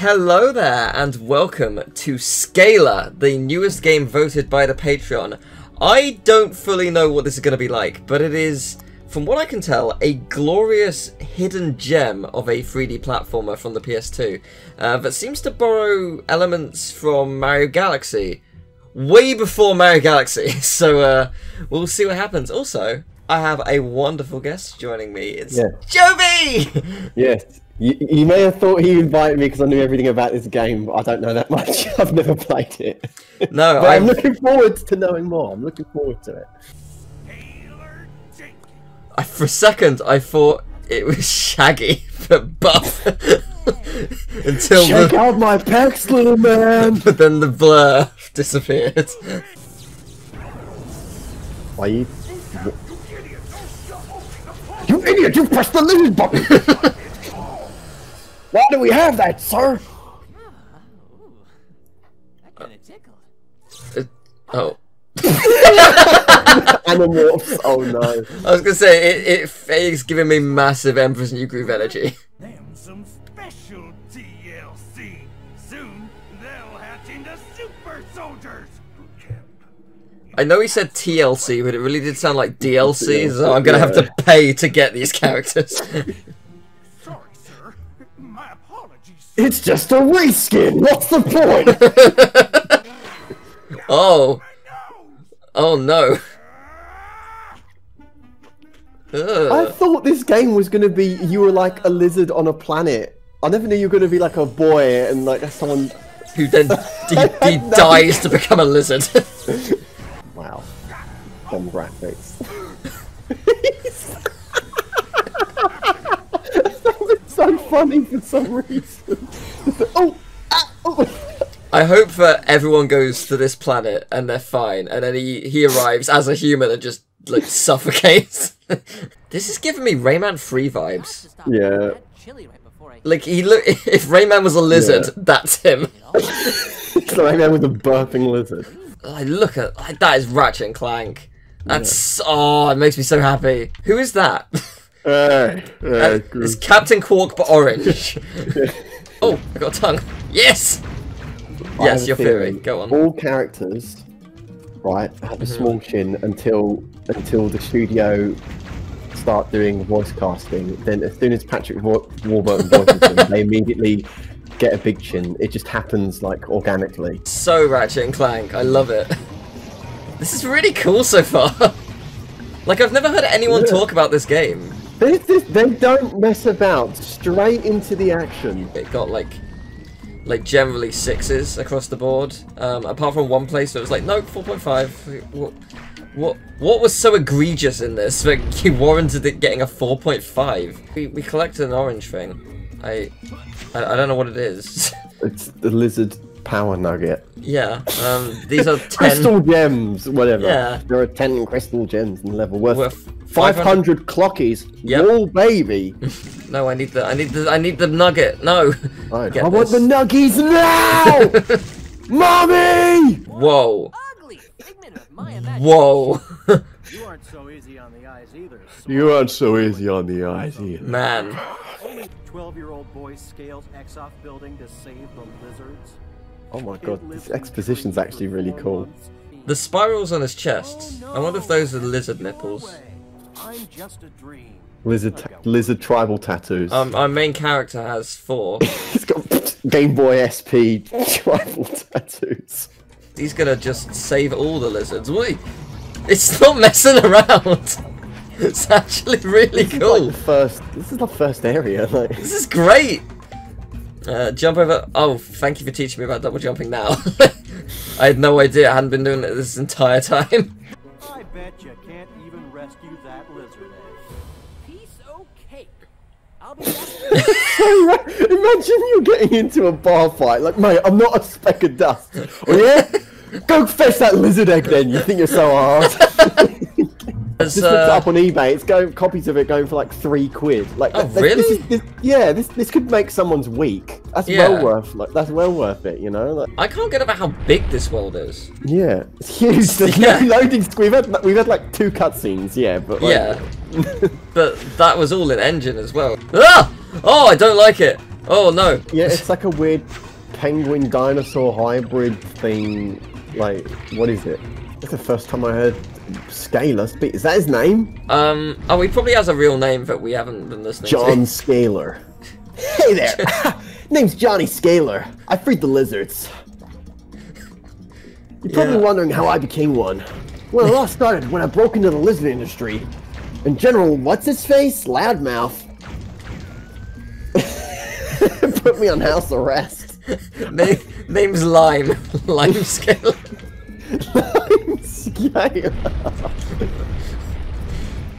Hello there, and welcome to Scaler, the newest game voted by the Patreon. I don't fully know what this is going to be like, but it is, from what I can tell, a glorious hidden gem of a 3D platformer from the PS2 uh, that seems to borrow elements from Mario Galaxy way before Mario Galaxy. So uh, we'll see what happens. Also, I have a wonderful guest joining me. It's. Joby. Yes. You, you may have thought he invited me because I knew everything about this game, but I don't know that much. I've never played it. No, I'm looking forward to knowing more. I'm looking forward to it. I, for a second I thought it was Shaggy, but buff. Until Check the, out my pecs, little man! but then the blur disappeared. Why you... You idiot! You pressed the lizard button! Why do we have that, sir? That kind of tickled. Uh, oh, Animorphs. Oh no. I was gonna say it. It it's giving me massive Emperor's New Groove energy. them some special TLC. Soon they'll hatch into super soldiers. I know he said TLC, but it really did sound like DLC. So I'm gonna have to pay to get these characters. It's just a reskin! What's the point? oh, oh no. I thought this game was gonna be you were like a lizard on a planet. I never knew you were gonna be like a boy and like someone. Who then he, he dies to become a lizard? Wow, dumb graphics. it's so funny for some reason. Oh, ah, oh. I hope that everyone goes to this planet and they're fine, and then he, he arrives as a human and just like suffocates. this is giving me Rayman Free vibes. Yeah. eating that chili right before I Like he look if Rayman was a lizard, Yeah. that's him. it's like that with a burping lizard. I look at like, that is Ratchet and Clank. That's oh, it makes me so happy. Who is that? Uh, uh, it's Captain Qwark but orange. Oh, I got a tongue. Yes. I Yes, your theory. Go on. All characters, right, have a mm-hmm. small chin until until the studio start doing voice casting. Then, as soon as Patrick Wa- Warburton voices them, they immediately get a big chin. It just happens like organically. So Ratchet and Clank, I love it. This is really cool so far. like I've never heard anyone Yeah. talk about this game. They, don't mess about. Straight into the action. It got like like generally sixes across the board. Um, apart from one place where it was like, no, four point five. What what what was so egregious in this that you warranted it getting a four point five? We we collected an orange thing. I I, I don't know what it is. It's the lizard power nugget. yeah. Um, these are ten. Crystal gems, whatever. Yeah. There are 10 crystal gems in the level worth, Worth 500 clockies. Yep. Whoa, baby. No, I need the I need the I need the nugget. No. Oh, Get I want the nuggies now! Mommy! Whoa. ugly figment of my imagination. Whoa. You aren't so easy on the eyes either. You aren't so easy on the eyes either. Man. Only 12-year-old boy scales Exoff building to save the lizards. Oh my god, lives this in exposition's actually really cool. The spirals on his chest. Oh, I wonder if those are lizard No nipples. Way. I'm just a dream. Lizard, ta- lizard tribal tattoos. Um, our main character has four. He's got Game Boy SP tribal tattoos. He's gonna just save all the lizards. Wait, it's not messing around. It's actually really This is like cool. the first. This is the first area. Like, This is great. Uh, jump over. Oh, thank you for teaching me about double jumping now. I had no idea. I hadn't been doing it this entire time. I bet you can't even rescue that lizard egg. Piece of cake. I'll be back. Imagine you getting into a bar fight. Like, mate, I'm not a speck of dust. Oh yeah? Go fetch that lizard egg then. You think you're so hard. It's, Just looked uh, up on eBay. It's going copies of it going for like three quid. Like, Oh, that- really? This is, this, yeah, this this could make someone's week. That's Yeah. well worth. Like, that's well worth it. You know. Like, I can't get over how big this world is. yeah, it's huge. There's Yeah. no loading. We've had we've had like two cutscenes. Yeah, but like, Yeah. but that was all in engine as well. Ah! Oh, I don't like it. Oh no! Yeah, it's like a weird penguin dinosaur hybrid thing. Like, what is it? That's the first time I heard Scaler. Is that his name? Um. Oh, he probably has a real name that we haven't been listening John to. John Scaler. Hey there! Name's Johnny Scaler. I freed the lizards. You're probably Yeah. wondering how I became one. Well, it all started when I broke into the lizard industry. And General What's His Face, Loudmouth, put me on house arrest. Na- name's Lime. Lime scale. Scaler.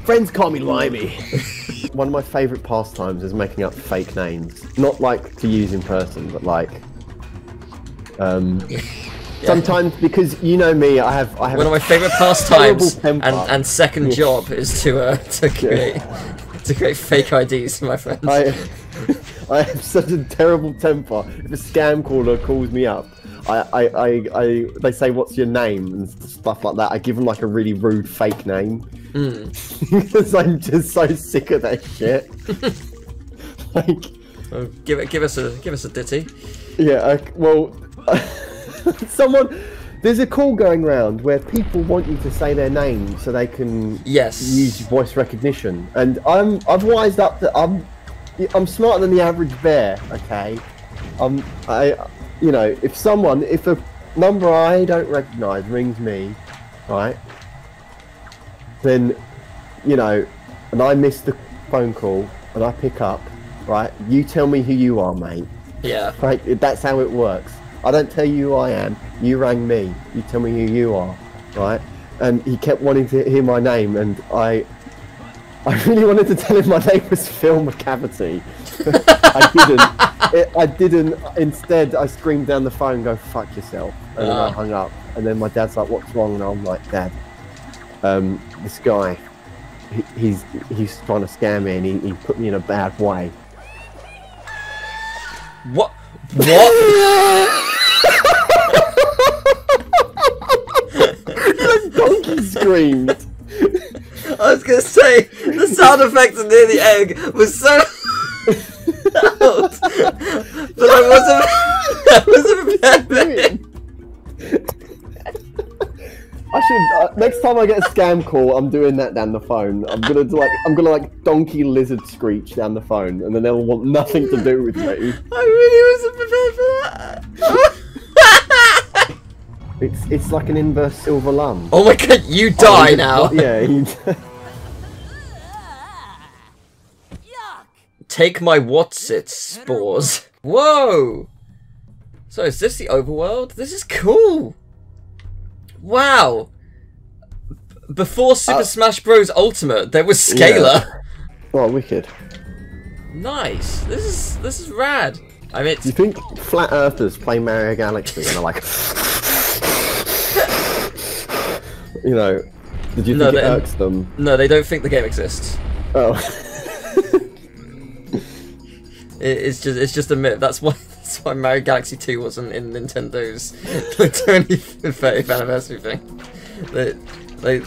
Friends call me Limey. One of my favourite pastimes is making up fake names. Not like to use in person, but like. Um, Sometimes because you know me, I have I have One of my favorite pastimes and, and second job is to uh, to create to create fake IDs for my friends. I I have such a terrible temper. If a scam caller calls me up, I, I, I, I they say what's your name and stuff like that. I give them like a really rude fake name because I'm just so sick of that shit. like, Oh, give it, give us a give us a ditty. yeah, I, well, someone. There's a call going around where people want you to say their name so they can Yes. use voice recognition, and I'm I've wised up that I'm I'm smarter than the average bear. Okay, um I you know if someone if a number I don't recognise rings me, right, then you know, and I miss the phone call and I pick up, right, you tell me who you are, mate. Yeah. Right, that's how it works. I don't tell you who I am. You rang me. You tell me who you are, right? And he kept wanting to hear my name, and I, I really wanted to tell him my name was Phil McCavity. I didn't. It, I didn't. Instead, I screamed down the phone, and "Go fuck yourself!" And then I Ah. hung up. And then my dad's like, "What's wrong?" And I'm like, "Dad, um, this guy, he, he's he's trying to scam me, and he, he put me in a bad way." What? What? Donkey screamed. I was gonna say the sound effect near the egg was so loud, but I wasn't. I wasn't prepared. I should uh, next time I get a scam call, I'm doing that down the phone. I'm gonna do like I'm gonna like donkey lizard screech down the phone, and then they'll want nothing to do with me. I really wasn't prepared for that. It's it's like an inverse silver lung. oh my god, you die now. Yeah. Take my Whatsit spores. Whoa! So is this the overworld? This is cool! Wow! B- Before Super Uh, Smash Bros. Ultimate, there was Scaler. oh, wicked. Nice. This is this is rad. I mean, you think flat earthers play Mario Galaxy and they're like, you know? Did you No, think it irks them? no, they don't think the game exists. Oh. It, it's just it's just a myth. That's why that's why Mario Galaxy 2 wasn't in Nintendo's like 25th anniversary thing. They, they,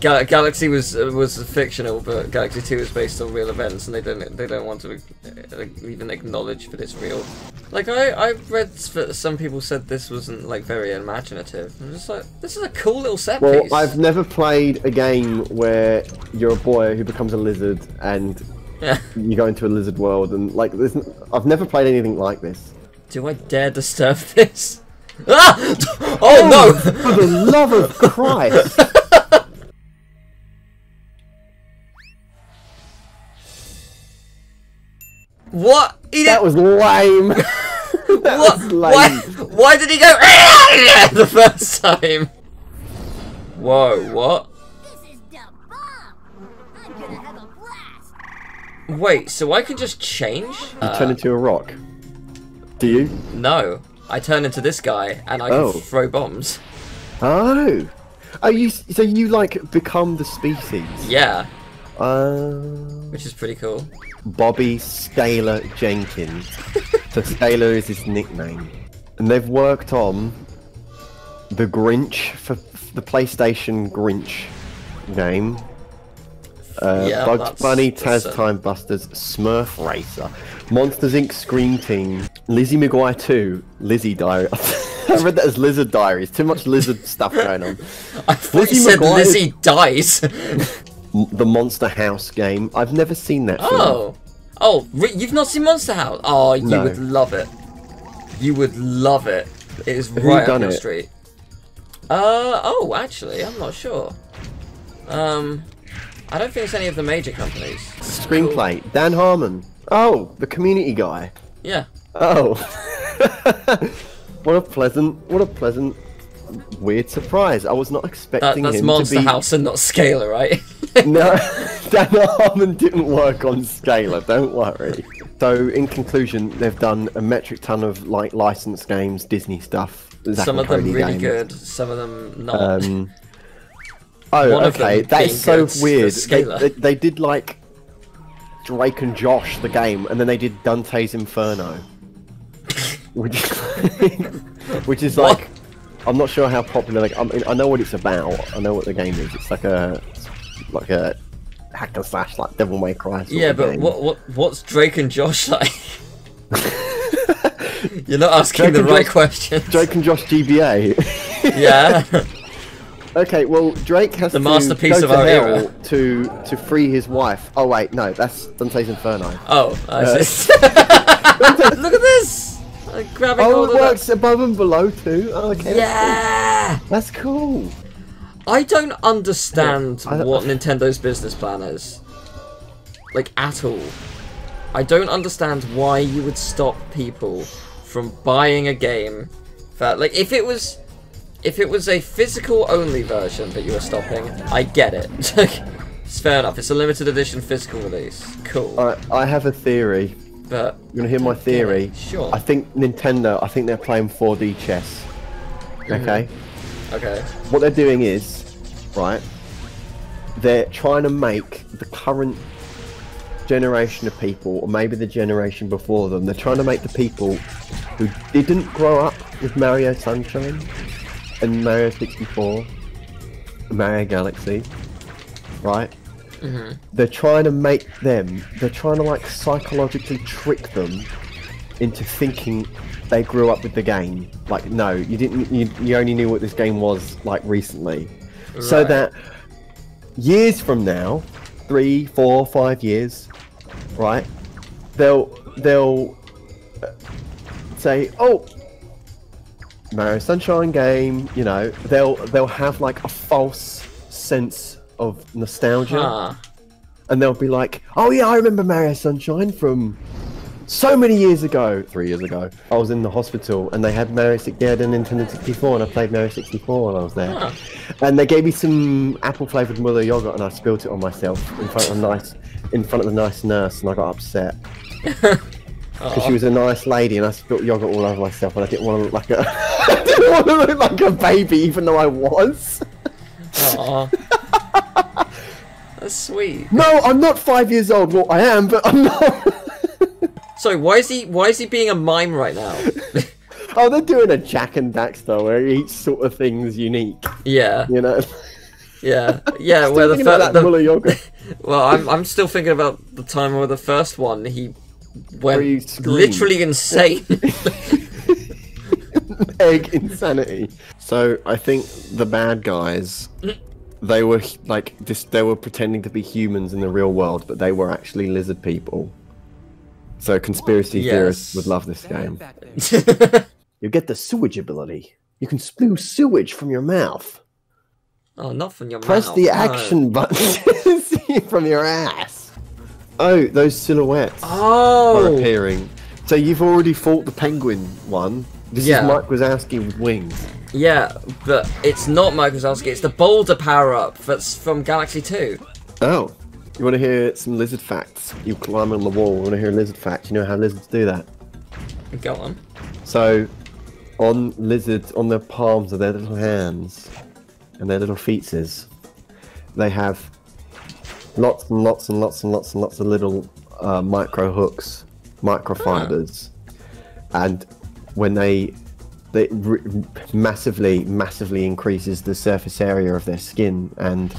Gal- Galaxy was uh, was fictional, but Galaxy 2 is based on real events, and they don't they don't want to uh, even acknowledge that it's real. Like I I read that some people said this wasn't like very imaginative. I'm just like this is a cool little set Well, piece. I've never played a game where you're a boy who becomes a lizard and Yeah. you go into a lizard world and like there's n- I've never played anything like this. Do I dare disturb this? Ah! Oh no! For the love of Christ! What? He that was lame. that What? was Why? lame. Why did he go the first time? Whoa! What? Wait. So I can just change? You turn into a rock. Do you? No. I turn into this guy and I can Oh. throw bombs. Oh. Oh, you. So you like become the species? Yeah, Uh, which is pretty cool. Bobby Scaler Jenkins. so Scaler is his nickname, and they've worked on the Grinch for the PlayStation Grinch game. Uh, Yeah, Bugs Bunny, Taz. Time Busters, Smurf Racer, Monsters Inc. Scream Team, Lizzie McGuire 2, Lizzie Diary. I read that as Lizard Diaries. Too much lizard stuff going on. I thought Lizzie you said Lizzie dies. The Monster House game. I've never seen that. film. oh, oh, you've not seen Monster House? Oh, you No. would love it. You would love it. It is you right up done your it? street. Uh oh, actually, I'm not sure. Um, I don't think it's any of the major companies. Screenplay. Dan Harmon. Oh, the community guy. Yeah. Oh. what a pleasant, what a pleasant, weird surprise. I was not That, expecting that's him Monster to be. House and not Scaler, right? No, Dan Harmon didn't work on Scaler. Don't worry. So, in conclusion, they've done a metric ton of like licensed games, Disney stuff. Zack some of them really games. good, some of them not. Um, oh, okay. That's so weird. They, they, they did like Drake and Josh the game, and then they did Dante's Inferno, which which is What? like I'm not sure how popular. Like I mean, I know what it's about. I know what the game is. It's like a like a hack and slash, like Devil May Cry. Sort yeah, but game. what what what's Drake and Josh like? You're not asking Drake the right Josh- question. Drake and Josh GBA. yeah. Okay, well, Drake has The to masterpiece go of to our hell era. to to free his wife. Oh wait, no, that's Dante's Inferno. Oh, I Uh, see. Look at this! Like, grabbing Oh, of it that- works above and below too. Oh, okay, Yeah! that's cool. I don't understand Yeah, I- what Nintendo's business plan is. Like, at all. I don't understand why you would stop people from buying a game that, like, if it was. If it was a physical only version that you were stopping, I get it. it's fair enough. It's a limited edition physical release. Cool. I I have a theory. but You wanna hear my theory? Sure. I think Nintendo. I think they're playing 4D chess. Mm-hmm. Okay. okay. What they're doing is, right? They're trying to make the current generation of people, or maybe the generation before them, they're trying to make the people who didn't grow up with Mario Sunshine and Mario 64, Mario Galaxy, right? They're trying to make them, they're trying to like psychologically trick them into thinking they grew up with the game. Like, no, you didn't, you, you only knew what this game was like recently. So that years from now, three, four, five years, right? They'll they'll uh, say, "Oh, Mario Sunshine game." You know, they'll they'll have like a false sense of nostalgia, Huh. and they'll be like, "Oh yeah, I remember Mario Sunshine from." So many years ago, three years ago, I was in the hospital and they had Mario 6, they had a Nintendo 64 and I played Mario 64 while I was there. Huh. And they gave me some apple flavored mother yogurt, and I spilt it on myself in front of a nice, in front of the nice nurse, and I got upset because she uh-huh. was a nice lady, and I spilt yogurt all over myself, and I didn't want to look like a, I didn't want to look like a baby, even though I was. Aw. That's sweet. No, I'm not five years old. Well, I am, but I'm not. So why is he why is he being a mime right now? oh, they're doing a Jak and Daxter where each sort of thing's unique. yeah, You know. yeah, yeah. Where the, Thinking about fir- that the yogurt. well, I'm I'm still thinking about the time where the first one he went he literally insane. egg insanity. So I think the bad guys, they were like just They were pretending to be humans in the real world, but they were actually lizard people. So conspiracy Yes. theorists would love this game. Back there. You get the sewage ability. You can spew sewage from your mouth. oh, not from your Press mouth. Press the no. action button from your ass. Oh, those silhouettes are Oh, appearing. So you've already fought the penguin one. This Yeah. is Mike Wazowski with wings. yeah, but it's not Mike Wazowski. It's the boulder power up that's from Galaxy Two. Oh, you want to hear some lizard facts? You climb on the wall. You want to hear a lizard fact? You know how lizards do that? Go on. So, on lizards, on the palms of their little hands and their little feetses, they have lots and lots and lots and lots and lots of little uh, micro hooks, microfibers, and when they they r- massively massively increases the surface area of their skin. And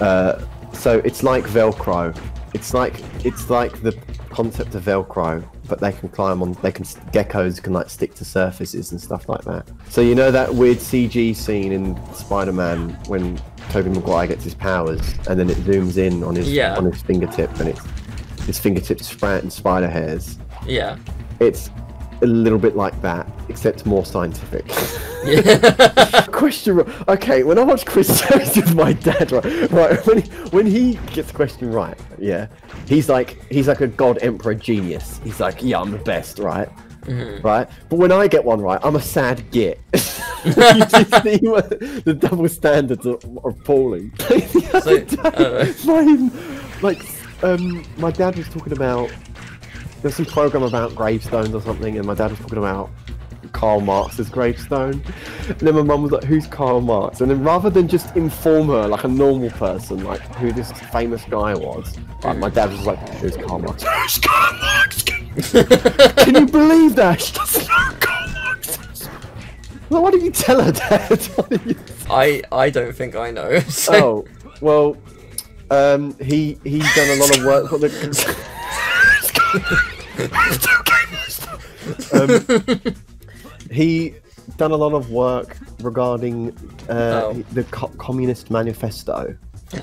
uh, So it's like Velcro. It's like it's like the concept of Velcro, but they can climb on. They can geckos can like stick to surfaces and stuff like that. So you know that weird CG scene in Spider-Man when Tobey Maguire gets his powers, and then it zooms in on his Yeah. on his fingertip, and it's his fingertips and spider hairs. Yeah. It's a little bit like that, except more scientific. Yeah. question. Okay, when I watch Chris Jones with my dad, right, right, when he, when he gets the question right, yeah, he's like he's like a god emperor genius. He's like, yeah, I'm the best, right, right. But when I get one right, I'm a sad git. you see what- the double standards are, are appalling. So, day, my, like, um, my dad was talking about there's some program about gravestones or something, and my dad was talking about Karl Marx's gravestone. And then my mum was like, "Who's Karl Marx?" And then rather than just inform her like a normal person, like who this famous guy was, like, my dad was like, "Who's Karl Marx?" Who's Karl Marx? Can you believe that? She doesn't know Karl Marx. Well, why didn't you tell her, Dad? Why didn't you- I I don't think I know. So, oh, well, um, he he's done a lot of work for the. Um, he done a lot of work regarding uh, Oh. the co- Communist Manifesto.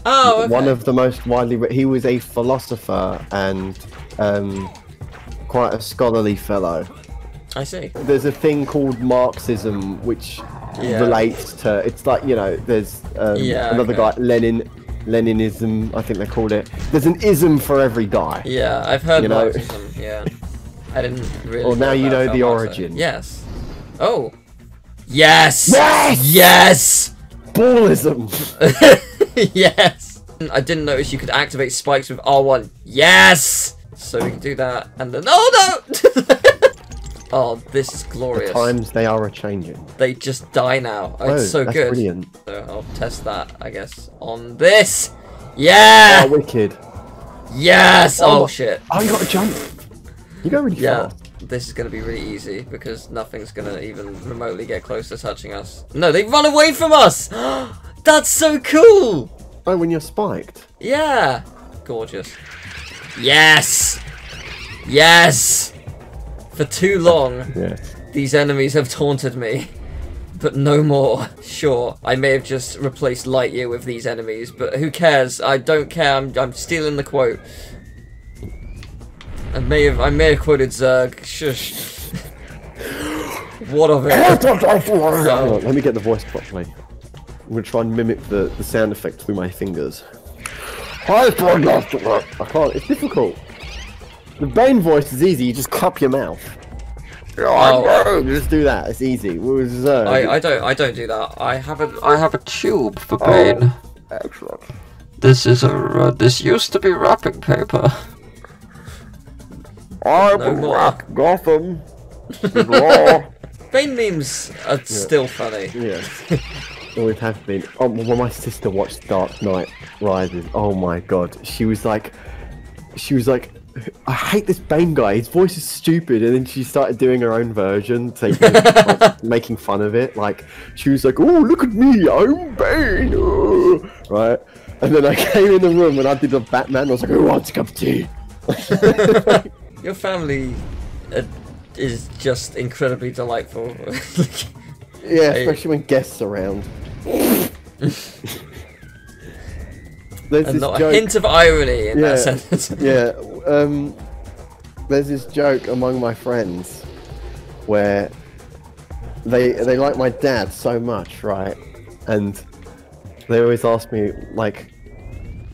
oh, okay. One of the most widely re- he was a philosopher and um, quite a scholarly fellow. I see. There's a thing called Marxism, which Yeah. relates to. It's like you know, there's um, Yeah, another okay. guy, Lenin, Leninism. I think they called it. There's an ism for every guy. Yeah, I've heard You know- Marxism. Yeah, I didn't really. Well, now you know the origin. Yes. Oh. Yes. Yes! Yes. Ballism. yes. I didn't notice you could activate spikes with R1. Yes. So we can do that, and then oh no. oh, this is glorious. Times they are a changing. They just die now. Oh, Oh, it's so that's good. brilliant. So I'll test that, I guess, on this. Yeah. Oh, wicked. yes. Oh. Oh shit. Oh, you got to jump. You go really Yeah, this is going to be really easy because nothing's going to even remotely get close to touching us. No, they run away from us! That's so cool! Oh, when you're spiked. Yeah! Gorgeous. Yes! Yes! For too long, Yes. these enemies have taunted me. But no more. Sure, I may have just replaced Lightyear with these enemies, but who cares? I don't care. I'm, I'm stealing the quote. I may have I may have quoted Zurg. Shush. what of it? Hang let me get the voice properly. I'm gonna try and mimic the, the sound effect through my fingers. I can't. It's difficult. The Bane voice is easy. You just cup your mouth. Oh. Just do that. It's easy. I, I don't I don't do that. I have a I have a tube for pain. excellent. This is a. Uh, this used to be wrapping paper. I'm No more. Gotham. Bane memes are still funny. Yes. Always have been. Oh, when my sister watched Dark Knight Rises, oh my god, she was like, she was like, I hate this Bane guy. His voice is stupid, and then she started doing her own version, taking, like, making fun of it. Like she was like, "Oh, look at me, I'm Bane," oh," right? And then I came in the room and I did a Batman. I was like, "Who wants a cup of tea?" Your family uh, is just incredibly delightful. Yeah, especially when guests are around. There's and not a hint of irony in Yeah. that sentence. yeah, um, there's this joke among my friends where they they like my dad so much, right? And they always ask me like,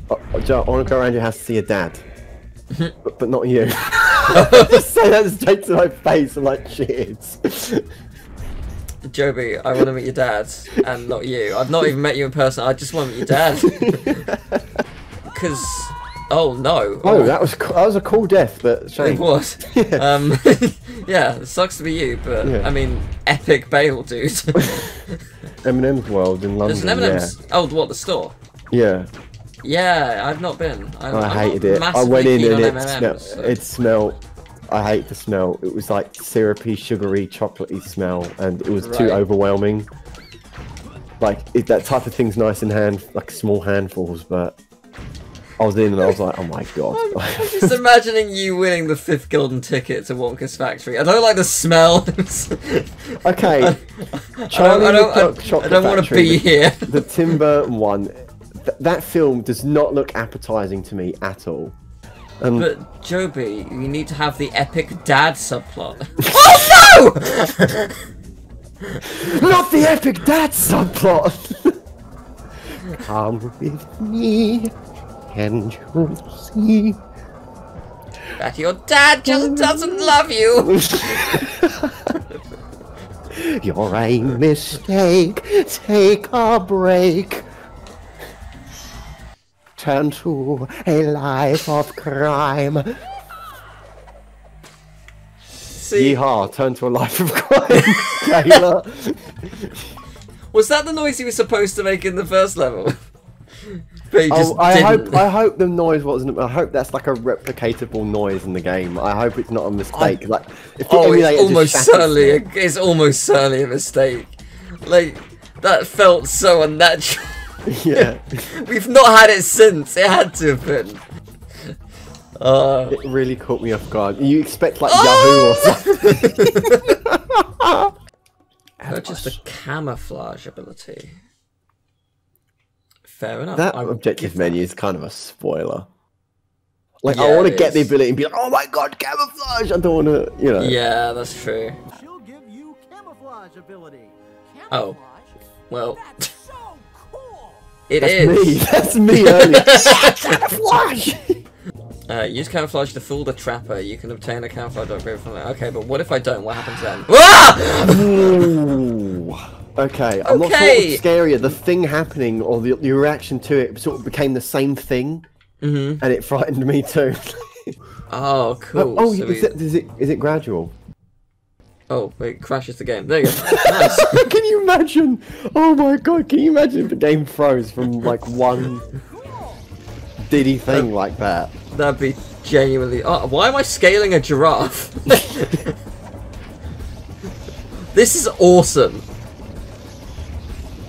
"Oh, I want to go around your house to see your dad, but, but not you." Just say that straight to my face. I'm like, cheers. Joby, I want to meet your dad, and not you. I've not even met you in person. I just want to meet your dad. Because, oh no. oh, that was that was a cool death, but shame. It was. Um, yeah, it sucks to be you, but Yeah. I mean, epic bail, dude. M&M's World in London. There's an M&M's. Oh, what the store? Yeah, yeah. Yeah, I've not been. I'm, I hated it. I went in and it, smelled, so- it smelled. I hate the smell. It was like syrupy, sugary, chocolatey smell, and it was too overwhelming. Like it, that type of thing's nice in hand, like small handfuls, but I was in and I was like, oh my god. I'm just imagining you winning the fifth golden ticket to Wonka's factory. I don't like the smell. okay, I Charlie don't, I don't, I, don't want to be here. the Tim Burton one. Th- that film does not look appetizing to me at all. Um, But Joby, you need to have the epic dad subplot. oh no! Not the epic dad subplot. Come with me, and you'll see. that your dad just doesn't love you. You're a mistake. Take a break. Turn to a life of crime. See, Yeehaw! Turn to a life of crime, Taylor. was that the noise he was supposed to make in the first level? Oh, I didn't. hope I hope the noise wasn't. I hope that's like a replicatable noise in the game. I hope it's not a mistake. like if Oh, it's almost certainly a, it's almost certainly a mistake. Like that felt so unnatural. Yeah, We've not had it since. It had to have been. Uh, it really caught me off guard. You expect like Oh! Yahoo or something. purchase the camouflage ability. Fair enough. That I objective menu is kind of a spoiler. Like Yeah, I want to get the ability and be like, oh my god, camouflage! I don't want to, you know. Yeah, that's true. She'll give you camouflage ability. Oh. Well, That's so cool! it That's is. me. That's me earlier. camouflage. Uh, use camouflage to fool the trapper. You can obtain a camouflage upgrade from that. Okay, but what if I don't? What happens then? Ah! Okay, I'm not sure Okay. what's scarier, the thing happening or the, the reaction to it sort of became the same thing, Mhm. and it frightened me too. Oh, cool. oh, So is, we- it, is it is it gradual? oh, it crashes the game. There you go. nice. can you imagine? Oh my god, can you imagine if the game froze from like one diddy thing like that? That'd be genuinely. Oh, why am I scaling a giraffe? this is awesome.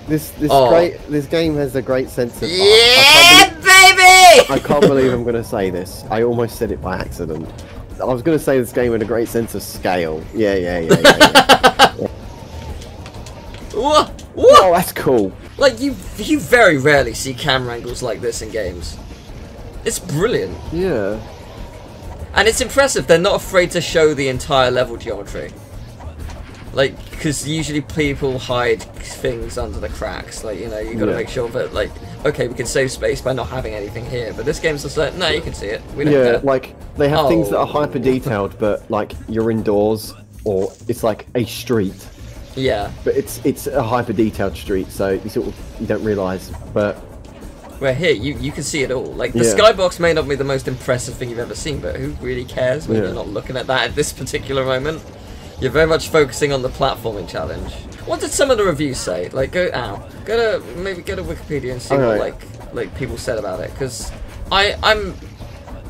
This this Oh. great this game has a great sense of. I- I Yeah, can't baby! believe- I can't believe I'm going to say this. I almost said it by accident. I was going to say this game had a great sense of scale. Yeah, yeah, yeah, yeah. yeah. What? oh, that's cool. Like you, you very rarely see camera angles like this in games. It's brilliant, Yeah. and it's impressive. They're not afraid to show the entire level geometry. Like, because usually people hide things under the cracks. Like, you know, you got to Yeah. make sure that, like, okay, we can save space by not having anything here. But this game's just like, no, you can see it. We don't Yeah, care. like they have things that are Oh. hyper detailed, but like you're indoors or it's like a street, yeah. but it's it's a hyper detailed street, so you sort of you don't realise. But Where here, you you can see it all. Like the Yeah. skybox may not be the most impressive thing you've ever seen, but who really cares when Yeah. you're not looking at that at this particular moment? You're very much focusing on the platforming challenge. What did some of the reviews say? Like, go out, go to maybe go to Wikipedia and see what like like people said about it, because I I'm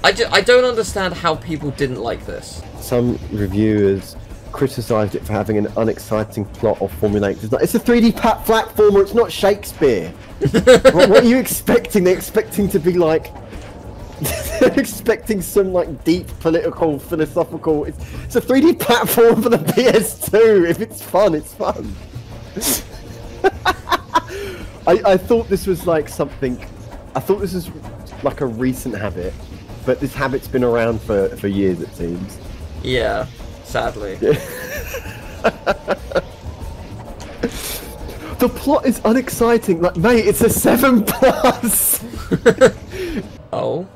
I, ju- I don't understand how people didn't like this. some reviewers criticised it for having an unexciting plot or formulaic design. It's a 3D pa- platformer. It's not Shakespeare. what, what are you expecting? They're expecting to be like. They're expecting some like deep political, philosophical. It's, it's a 3D platform for the PS2. If it's fun, it's fun. I, I thought this was like something. I thought this was like a recent habit, but this habit's been around for, for years, it seems. Yeah, sadly. The plot is unexciting. Like, mate, it's a seven plus. Oh,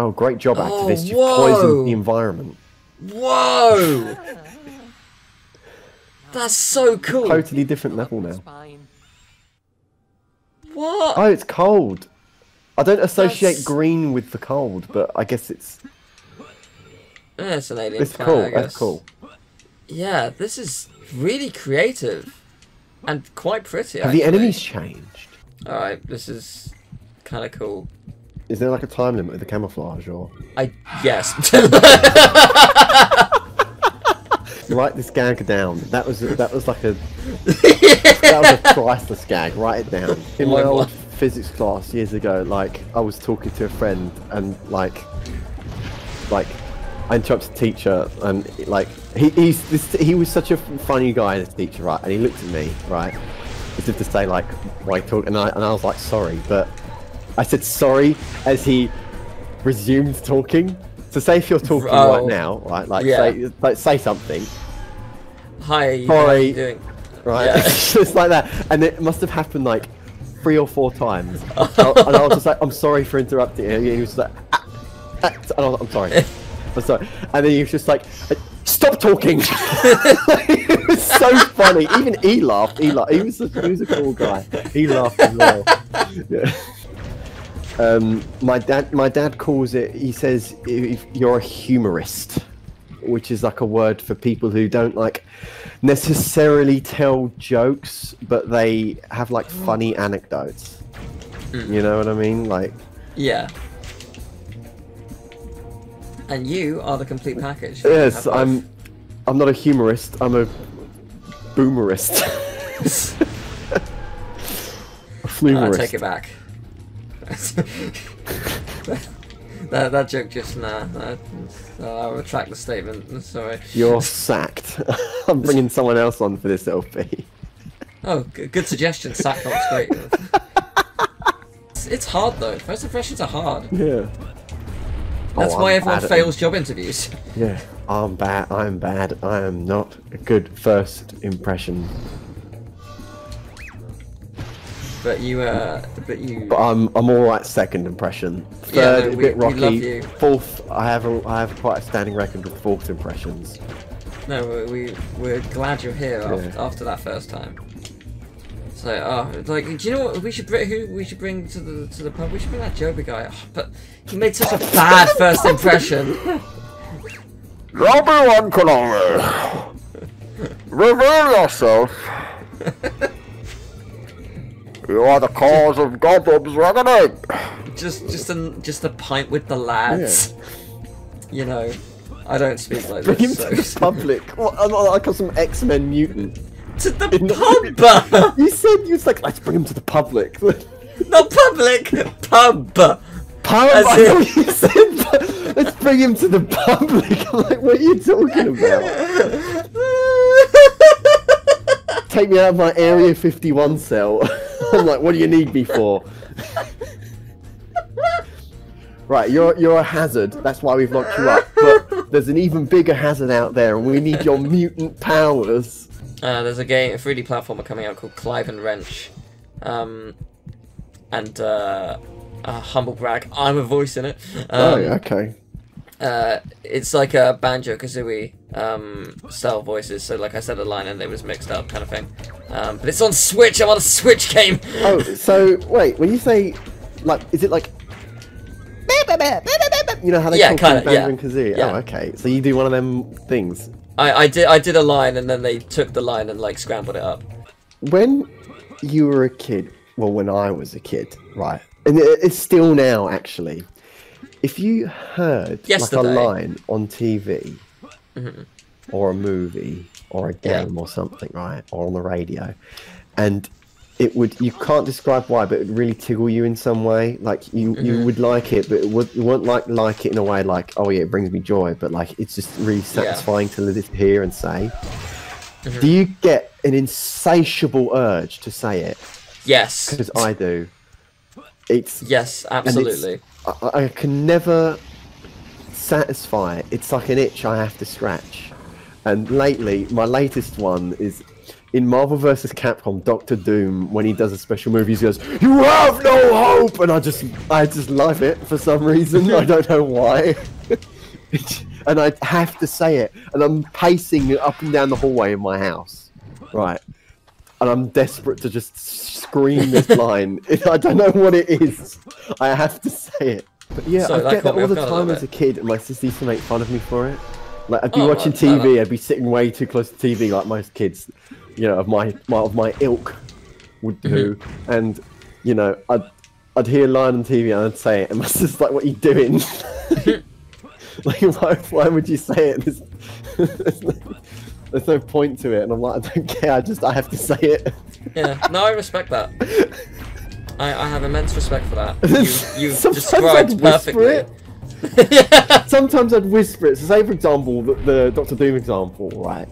oh, great job, Oh, activist. You've whoa. poisoned the environment. whoa! That's so cool. Totally different level now. What? Oh, it's cold. I don't associate That's- green with the cold, but I guess it's Yeah, it's an alien it's planet, cool. I That's cool. Yeah, this is really creative and quite pretty. Have the enemies changed? All right, this is kind of cool. Is there like a time limit with the camouflage, or I yes. write this gag down? That was that was like a that was a priceless gag. Write it down in my old physics class years ago, like I was talking to a friend and like, like I interrupted the teacher and like he he's this, he was such a funny guy, this teacher, right? And he looked at me, right, as if to say like, why talk? And I and I was like, sorry, but I said sorry as he resumed talking. So say if you're talking Oh. right now, right, like Yeah. say like say something, Hi, how are Sorry. you doing? right? Yeah. just like that. And it must have happened like three or four times. and I was just like, I'm sorry for interrupting you. And he was just like, ah, ah, and I was, I'm sorry. I'm sorry. And then he was just like, stop talking. it was so funny. Even he laughed. He laughed. He was a, he was a cool guy. He laughed as well. Yeah. Um, my dad, my dad calls it. He says if you're a humorist, which is like a word for people who don't like necessarily tell jokes, but they have like funny anecdotes. You know what I mean? Like, Yeah. And you are the complete package. Yes. I'm. I'm not a humorist. I'm a boomerist. a flumerist. I take it back. that, that joke just nah. I'll retract the statement. Sorry. You're sacked. I'm bringing someone else on for this LP. Oh, good suggestion. Sackbox, great. it's, it's hard though. First impressions are hard. Yeah. That's Oh, why I'm everyone fails job interviews. Yeah, I'm bad. I'm bad. I am not a good first impression. But you, uh, but you. But I'm I'm all right second impression. Yeah, Third, no, a we- bit we rocky. love you. Fourth, I have a I have quite a standing record with fourth impressions. No, we, we we're glad you're here after, Yeah. after that first time. So, oh, like, do you know what we should bring? Who we should bring to the to the pub? We should bring that Joby guy. Oh, but he made such a bad first impression. Robert One Konami. Reveal yourself. you are the cause of Gotham's reckoning. just just a just a pint with the lads. You know, I don't speak like Bring him this. to the public. I'm not like some X Men mutant. to the In the- pub, You said you was like, let's bring him to the public. not public pub. Pub. I said. Let's bring him to the public. I'm like, what are you talking about? Take me out of my Area 51 cell. I'm like, what do you need me for? right, you're you're a hazard. That's why we've locked you up. But there's an even bigger hazard out there, and we need your mutant powers. Uh, there's a game, a 3D platformer coming out called Clive and Wrench. Um, and uh, uh, humble brag, I'm a voice in it. Um, oh, okay. Uh, it's like a Banjo Kazooie um, style voices. So, like I said, a line and they was mixed up, kind of thing. Um, but it's on Switch. I'm on a Switch game. Oh, so wait, when you say like, is it like? You know how they Yeah, in kinda, yeah. Banjo and Kazooie? Yeah. Oh, okay. So you do one of them things. I, I did I did a line and then they took the line and like scrambled it up. When you were a kid, well, when I was a kid, right, and it- it's still now actually. If you heard Yesterday. like a line on TV, mm-hmm. or a movie, or a Yeah. game, or something, right, or on the radio, and it would you can't describe why, but it would really tickle you in some way. Like you you mm-hmm. would like it, but it would you wouldn't like like it in a way like oh yeah, it brings me joy, but like it's just really satisfying to li- hear and say. Mm-hmm. Do you get an insatiable urge to say it? Yes. Because I do. It's Yes, and it's- absolutely. I, I can never satisfy it. It's like an itch I have to scratch. And lately, my latest one is in Marvel vs. Capcom, Doctor Doom, when he does a special move, he goes, "You have no hope," and I just, I just love it for some reason. I don't know why. and I have to say it, and I'm pacing up and down the hallway in my house, right? And I'm desperate to just scream this line. I don't know what it is. I have to say it. But yeah, So I get that all the time as a kid, and my sister used to make fun of me for it. Like I'd be Oh, watching right, TV, enough. I'd be sitting way too close to TV, like most kids, you know, of my, my of my ilk would do, Mm-hmm. and you know, I'd I'd hear a line on TV and I'd say it, and my sister's like, "What are you doing?" like, why, why would you say it? There's, no, point to it, and I'm like, I don't care. I just I have to say it. Yeah. No, I respect that. I, I have immense respect for that. You, Sometimes described I'd whisper perfectly. it. Sometimes I'd whisper it. So say, for example, the, the Doctor Doom example, right?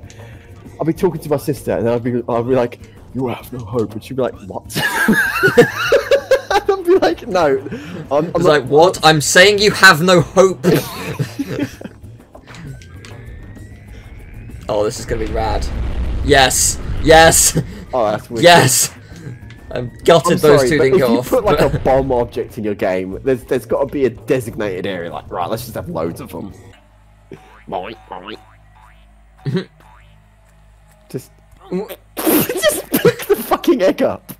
I'd be talking to my sister, and I'd be, I'd be like, "You have no hope," and she'd be like, "What?" I'd be like, "No." I'm, I'm not- like, what? I'm saying you have no hope. Oh, this is gonna be rad. Yes, yes, Oh, that's wicked. yes. I'm gutted I'm those sorry, two but didn't if you off. put like a bomb object in your game, there's there's got to be a designated area. Like, right, let's just have loads of them. Boing, boing. just, just pick the fucking egg up.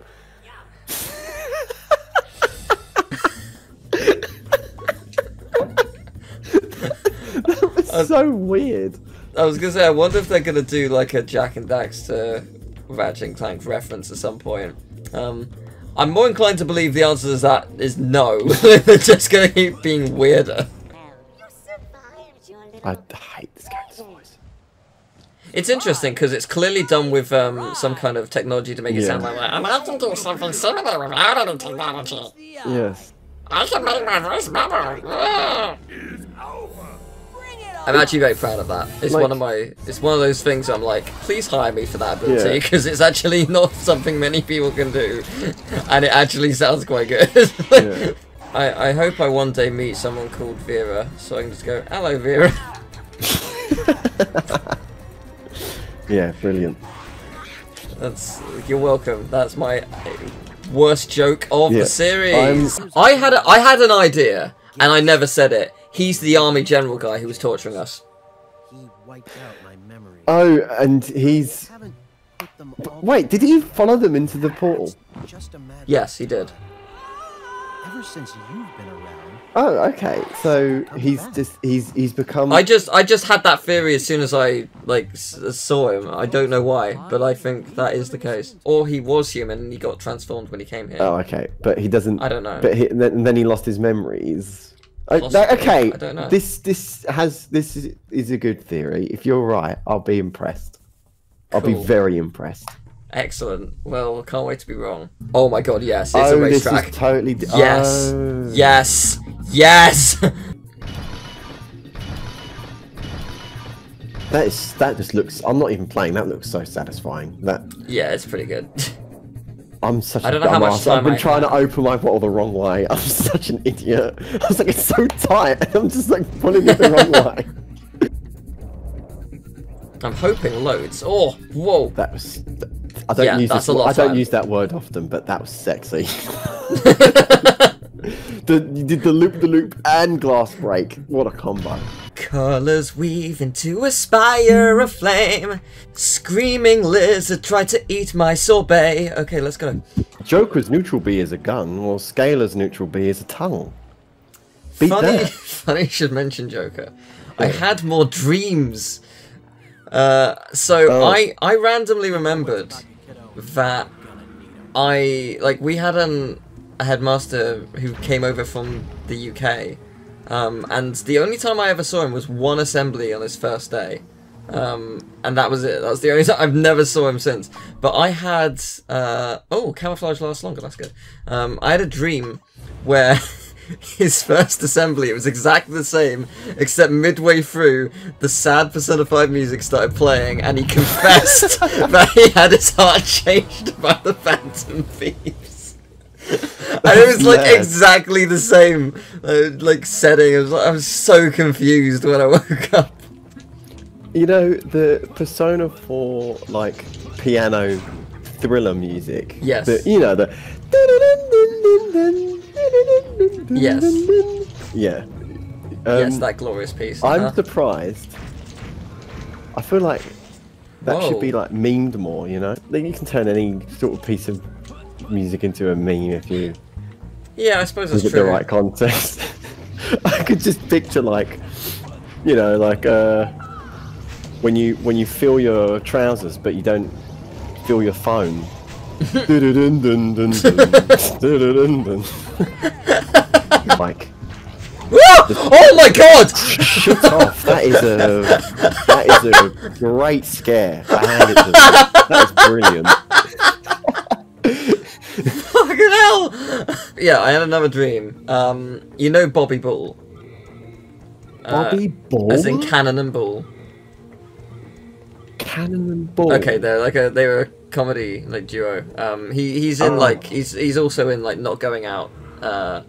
that was uh, so weird. I was gonna say, I wonder if they're gonna do like a Jak and Daxter Ratchet and Clank reference at some point. Um, I'm more inclined to believe the answer to that is no. they're just gonna keep being weirder. You survived your little I hate this guy's voice. It's interesting because it's clearly done with um, some kind of technology to make it Yeah. sound like that. And I can do something similar without any technology. Yes. I can make my voice better. Yeah. I'm actually very proud of that. It's Like- one of my. It's one of those things I'm like, please hire me for that ability Yeah. because it's actually not something many people can do, and it actually sounds quite good. Yeah. I, I hope I one day meet someone called Vera, so I can just go, hello Vera. Yeah, brilliant. That's you're welcome. That's my worst joke of Yeah, the series. I'm- I had a, I had an idea, and I never said it. He's the army general guy who was torturing us. He wiped out my memories. Oh, and he's. haven't put them Wait, did he follow them into the portal? just imagine Yes, he did. ever since you've been around. Oh, okay. So he's just he's he's become. I just I just had that theory as soon as I like s- saw him. I don't know why, but I think that is the case. Or he was human and he got transformed when he came here. Oh, okay. But he doesn't. I don't know. But he, then, then he lost his memories. Possibly. okay. I don't know. This this has this is, is a good theory. If you're right, I'll be impressed. I'll be very impressed. Excellent. Well, can't wait to be wrong. Oh my god, yes, it's a oh, this racetrack. is totally. Yes. Oh. Yes. Yes. That is that just looks. I'm not even playing. That looks so satisfying. That yeah, it's pretty good. I'm such I a don't know how much dumbass. time I've been I trying have. to open my bottle the wrong way. I'm such an idiot. I was like, it's so tight. and I'm just like pulling it the wrong way. I'm hoping loads. Oh, whoa. That was. I don't Yeah, use that's this. a lot I don't use that word often, but that was sexy. the, you did the loop, the loop, and glass break. What a combo! Colors weave into a spire of flame. Screaming lizard tried to eat my sorbet. Okay, let's go. Joker's neutral B is a gun, while Scaler's neutral B is a tongue. Beat funny, that. funny you should mention Joker. I had more dreams. Uh, so Oh. I I randomly remembered that I like we had an a headmaster who came over from the UK, um, and the only time I ever saw him was one assembly on his first day. Um, and that was it. That was the only time I've never saw him since. But I had uh, oh, camouflage lasts longer. That's good. Um, I had a dream where his first assembly it was exactly the same, except midway through the sad personified music started playing, and he confessed that he had his heart changed by the Phantom Thieves. And it was like Mad. exactly the same, uh, like setting. I was, I was so confused when I woke up. You know the Persona 4 like piano thriller music. Yes. The, you know the. Yes. Yeah. yes, Um, that glorious piece. I'm uh-huh. surprised. I feel like that should be like memed more. You know, Like, you can turn any sort of piece of music into a meme if you Yeah, I suppose that's true. the right context. I could just picture like, you know, like uh, when you when you feel your trousers but you don't feel your phone. Like Woo! Oh my god! shit off. That is a that is a great scare. I hand it to them. That is brilliant. Fucking hell? yeah, I had another dream. Um, you know Bobby Bull, Uh, Bobby Ball. as in Cannon and Bull. Cannon and Ball. Okay, they're like a they were a comedy like duo. Um, he he's in Oh. like he's he's also in like Not Going Out. Uh,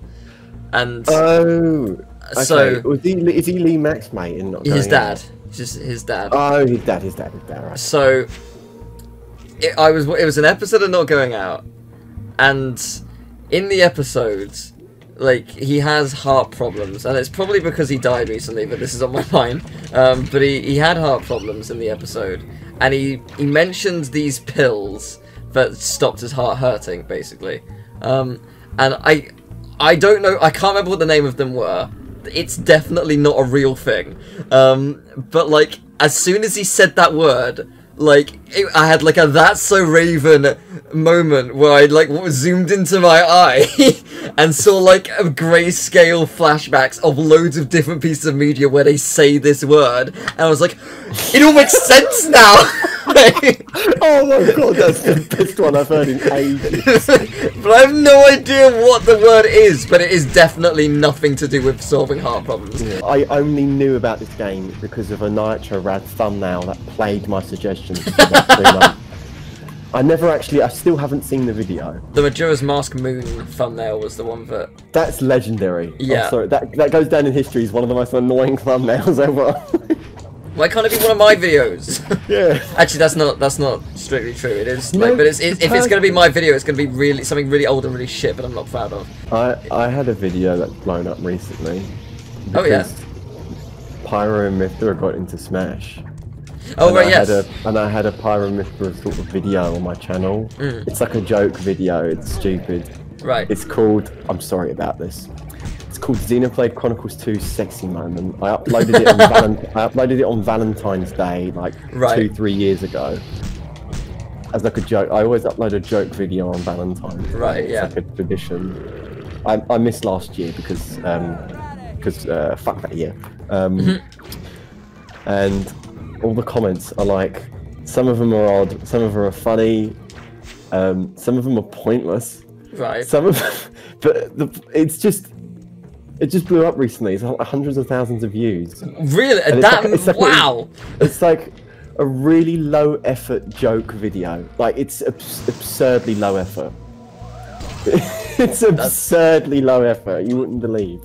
and Oh. Okay. So- was he? Is he Lee Mack's mate? In not Going his Going dad, Out? just his dad. Oh, his dad. His dad. His dad. Right. So it, I was it was an episode of Not Going Out, and in the episodes, like he has heart problems, and it's probably because he died recently. But this is on my mind. Um, but he he had heart problems in the episode, and he he mentioned these pills that stopped his heart hurting, basically. Um, and I I don't know. I can't remember what the name of them were. It's definitely not a real thing. Um, but like, as soon as he said that word, like it, I had like a "That's so Raven" moment where I like zoomed into my eye and saw like a grayscale flashbacks of loads of different pieces of media where they say this word, and I was like, it all makes sense now. Oh my god, that's the best one I've heard in ages. but I have no idea what the word is, but it is definitely nothing to do with solving heart problems. I only knew about this game because of a Nitro Rad thumbnail that played my suggestions for about. I never actually, I still haven't seen the video. The Majora's Mask Moon thumbnail was the one that. That's legendary. Yeah. I'm sorry, that, that goes down in history as one of the most annoying thumbnails ever. Why can't it be one of my videos? yeah. Actually, that's not that's not strictly true. It is like, know, but it's, it, if it's gonna be my video, it's gonna be really something really old and really shit, but I'm not proud of. I, I had a video that's blown up recently. Oh, yeah? Pyra and Mythra got into Smash. Oh and right, I yes. Had a, and I had a Pyra Mythra sort of video on my channel. Mm. It's like a joke video. It's stupid. Right. It's called. I'm sorry about this. It's called Xenoblade Chronicles 2 Sexy Moment. I uploaded it on Valent- I uploaded it on Valentine's Day like Right. two three years ago. As like a joke. I always upload a joke video on Valentine's. Day. Right, It's yeah. like a tradition. I, I missed last year because um because uh, fuck that year. Um, Mm-hmm. and all the comments are like some of them are odd, some of them are funny, um, some of them are pointless. Right. Some of them, but the, it's just it just blew up recently. It's like hundreds of thousands of views. Really? And it's like- it's like a- wow. It's like a really low effort joke video. Like it's abs- absurdly low effort. it's absurdly low effort. You wouldn't believe.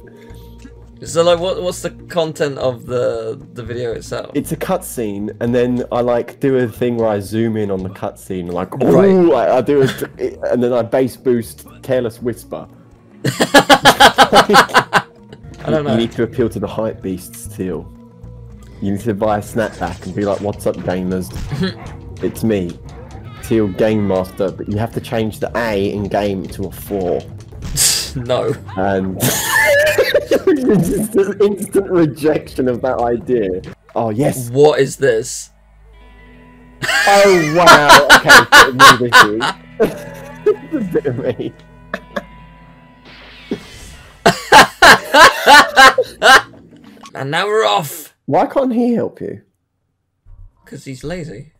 So like, what what's the content of the the video itself? It's a cutscene, and then I like do a thing where I zoom in on the cutscene, like Right. I, I do it, and then I bass boost Careless Whisper. I don't You know. need to appeal to the hype beasts, Teal. You need to buy a snapback and be like, "What's up, gamers? it's me, Teal Game Master." But you have to change the A in game to a four, no. and just an instant rejection of that idea. Oh yes. What is this? Oh wow. Okay, so it was It's a bit of me. And now we're off Why can't he help you? because he's lazy.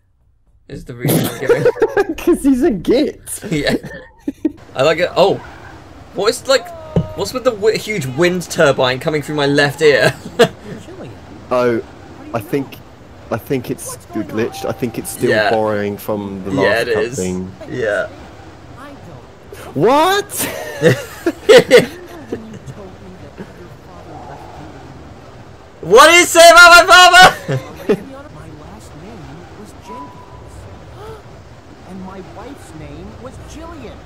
Is the reason I'm giving. Because he's a git. yeah. I like it. Oh, what is like? What's with the w- huge wind turbine coming through my left ear? Oh, I think, I think it's glitched. I think it's still Yeah. borrowing from the last yeah, it is. cutscene. Yeah. What? What did he say about my father? My last name was Jenkins. and my wife's name was Jillian.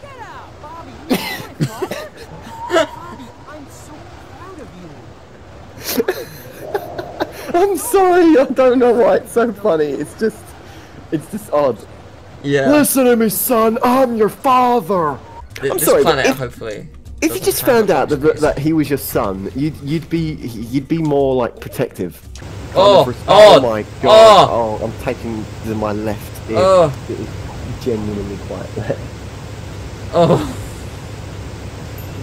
Get out, Bobby. You Father. Bobby, I'm so proud of you. I'm sorry. I don't know why it's so funny. It's just, it's just odd. yeah. Listen to me, son. I'm your father. Th- I'm this sorry, planet, if- hopefully. If you just found out that, that he was your son, you'd you'd be you'd be more like protective. Oh, kind Oh, oh, my god! oh. Oh, I'm taking to my left ear. Oh. It is genuinely quite wet. Oh.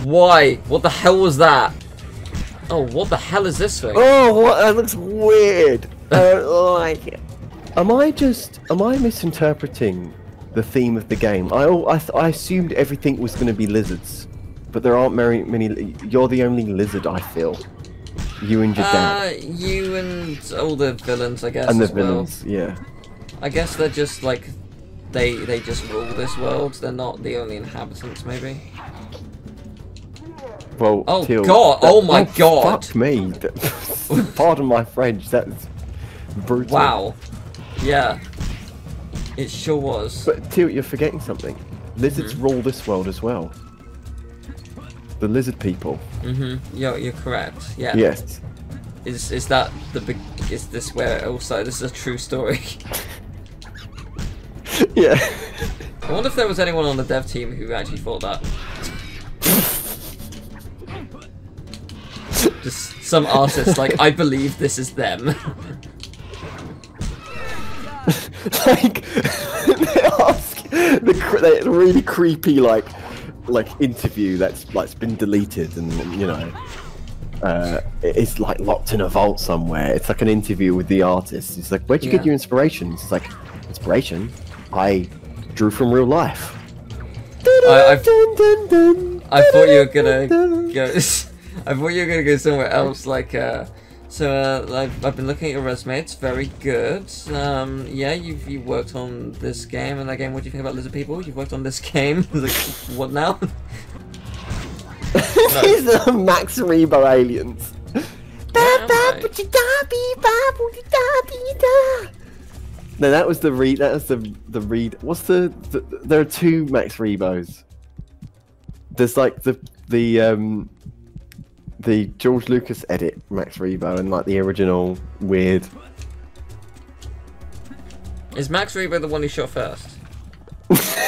Why? What the hell was that? Oh, what the hell is this thing? Oh, what? That looks weird. I don't like it. Am I just am I misinterpreting the theme of the game. I I, I assumed everything was going to be lizards, but there aren't very many. You're the only lizard I feel. You and your Uh, dad you and all the villains, I guess. and the as well. villains. Yeah. I guess they're just like they they just rule this world. They're not the only inhabitants, maybe. Well, Oh, Teal, God, oh my God. Fuck me. Pardon my French. That's brutal. Wow. Yeah. It sure was. But Teal, you're forgetting something. Lizards Mm-hmm. rule this world as well. The lizard people. Mhm. You're you're correct. Yeah. Yes. Is is that the big? Is this where it all started? This is a true story. yeah. I wonder if there was anyone on the dev team who actually thought that. Just some artist like I believe this is them. like they ask the really creepy like like interview that's like been deleted and you know uh, it's like locked in a vault somewhere. It's like an interview with the artist. It's like, where'd you Yeah. get your inspirations? It's like, inspiration? I drew from real life. I, I, Dun, dun, dun, I thought you were gonna go. I thought you were gonna go somewhere else. Like, uh, so uh, I've, I've been looking at your resume. It's very good. Um, yeah, you've you worked on this game and that game. What do you think about lizard people? You've worked on this game. like, what now? These are Max Rebo aliens. No, that was the read. That was the the read. What's the, the? There are two Max Rebos. There's like the the um the George Lucas edit Max Rebo and like the original weird. Is Max Rebo the one who shot first?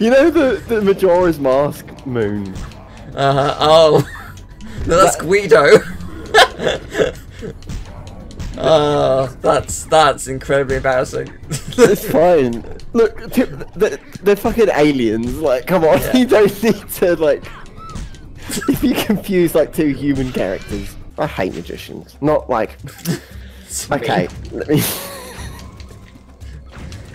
You know the the Majora's Mask moon. Uh huh. Oh, no, that's Greedo. Oh, that's that's incredibly embarrassing. It's fine. Look, they're, they're fucking aliens. Like, come on, Yeah. you don't need to like. If you confuse like two human characters, I hate magicians. Not like. Okay, let me.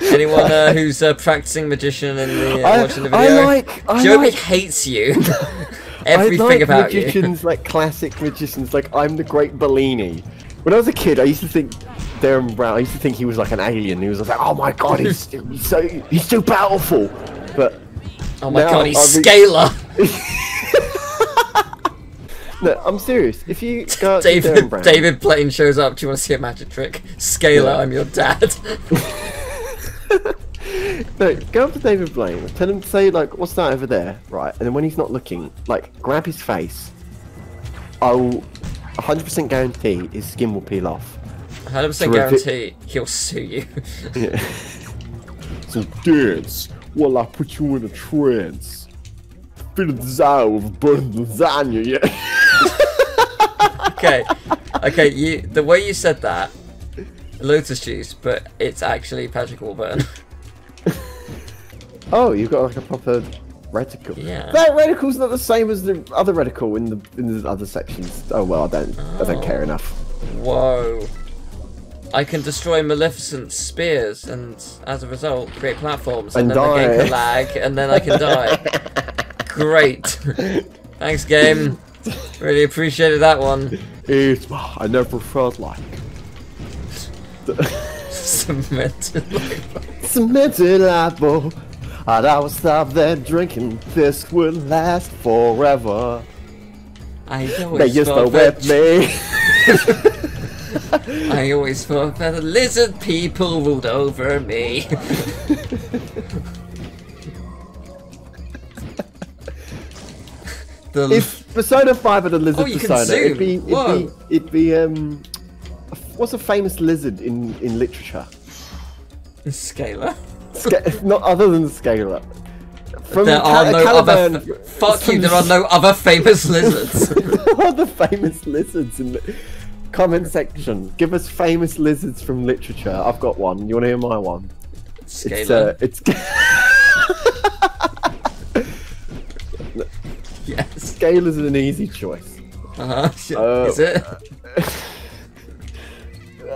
Anyone uh, who's uh, practicing magician and the, uh, I- watching the video, I like- I Joey like- hates you. I Everything like about you. magicians, like classic magicians. Like I'm the Great Bellini. When I was a kid, I used to think Derren Brown. I used to think he was like an alien. He was like, oh my god, he's, he's so he's so powerful. But Oh my god, he's I've Scaler. no, I'm serious. If you go David Brown, David Blaine shows up. Do you want to see a magic trick? Scaler, Yeah. I'm your dad. No, go up to David Blaine. Tell him to say like, "What's that over there?" Right, and then when he's not looking, like, grab his face. I'll 100% guarantee his skin will peel off. 100% guarantee he'll sue you. Yeah. so dance while I put you in a trance. Feel the desire of burning lasagna. Yeah. okay, okay. You the way you said that, Lotus Juice, but it's actually Patrick Warburton. oh, you've got like a proper reticle. Yeah. That reticle's not the same as the other reticle in the in the other sections. Oh well, I don't I don't care oh. enough. Whoa. I can destroy Maleficent's spears and, as a result, create platforms, and, And then the game can lag, and then I can die. Great. Thanks, game. Really appreciated that one. It's I never felt like Cemented like cemented apple. And I will stop there drinking. This will last forever. I They always used to thought whip that, me. I always thought that the lizard people ruled over me. the if Persona 5 had a lizard Oh, persona, it'd be, it'd Whoa. be, it'd be, um, what's a famous lizard in, in literature? Scaler. Sca- not other than Scaler. From There are no Caliban- other. F- fuck you. There are no other famous lizards. The famous lizards in the comment section. Give us famous lizards from literature. I've got one. You want to hear my one? It's Scaler. uh, it's yes. Scaler's an easy choice. Uh huh. Uh, Is it?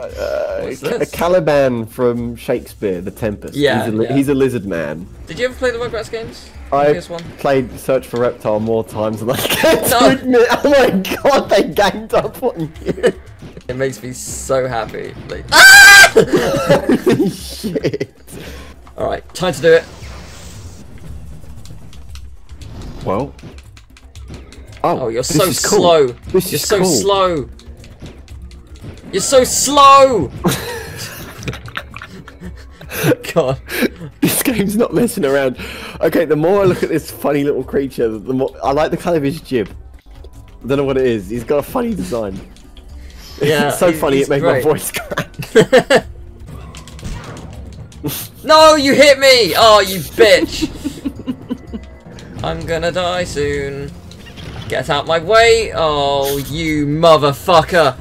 Uh, What's Ca- Caliban from Shakespeare, The Tempest. Yeah, he's a, li- yeah. he's a lizard man. Did you ever play the Rugrats games? I played Search for Reptar more times than I can No. to admit. Oh my god, they ganged up on you. It makes me so happy. Like, Holy shit. all right, time to do it. Well. Oh, Oh, you're this so is cool. slow. This you're is so cool. slow. You're so slow. God. This game's not messing around. Okay, the more I look at this funny little creature, the more I like the colour of his jib. I don't know what it is. He's got a funny design. Yeah, it's so funny it made great. my voice crack. No, you hit me! Oh, you bitch! I'm gonna die soon. Get out my way! Oh, you motherfucker!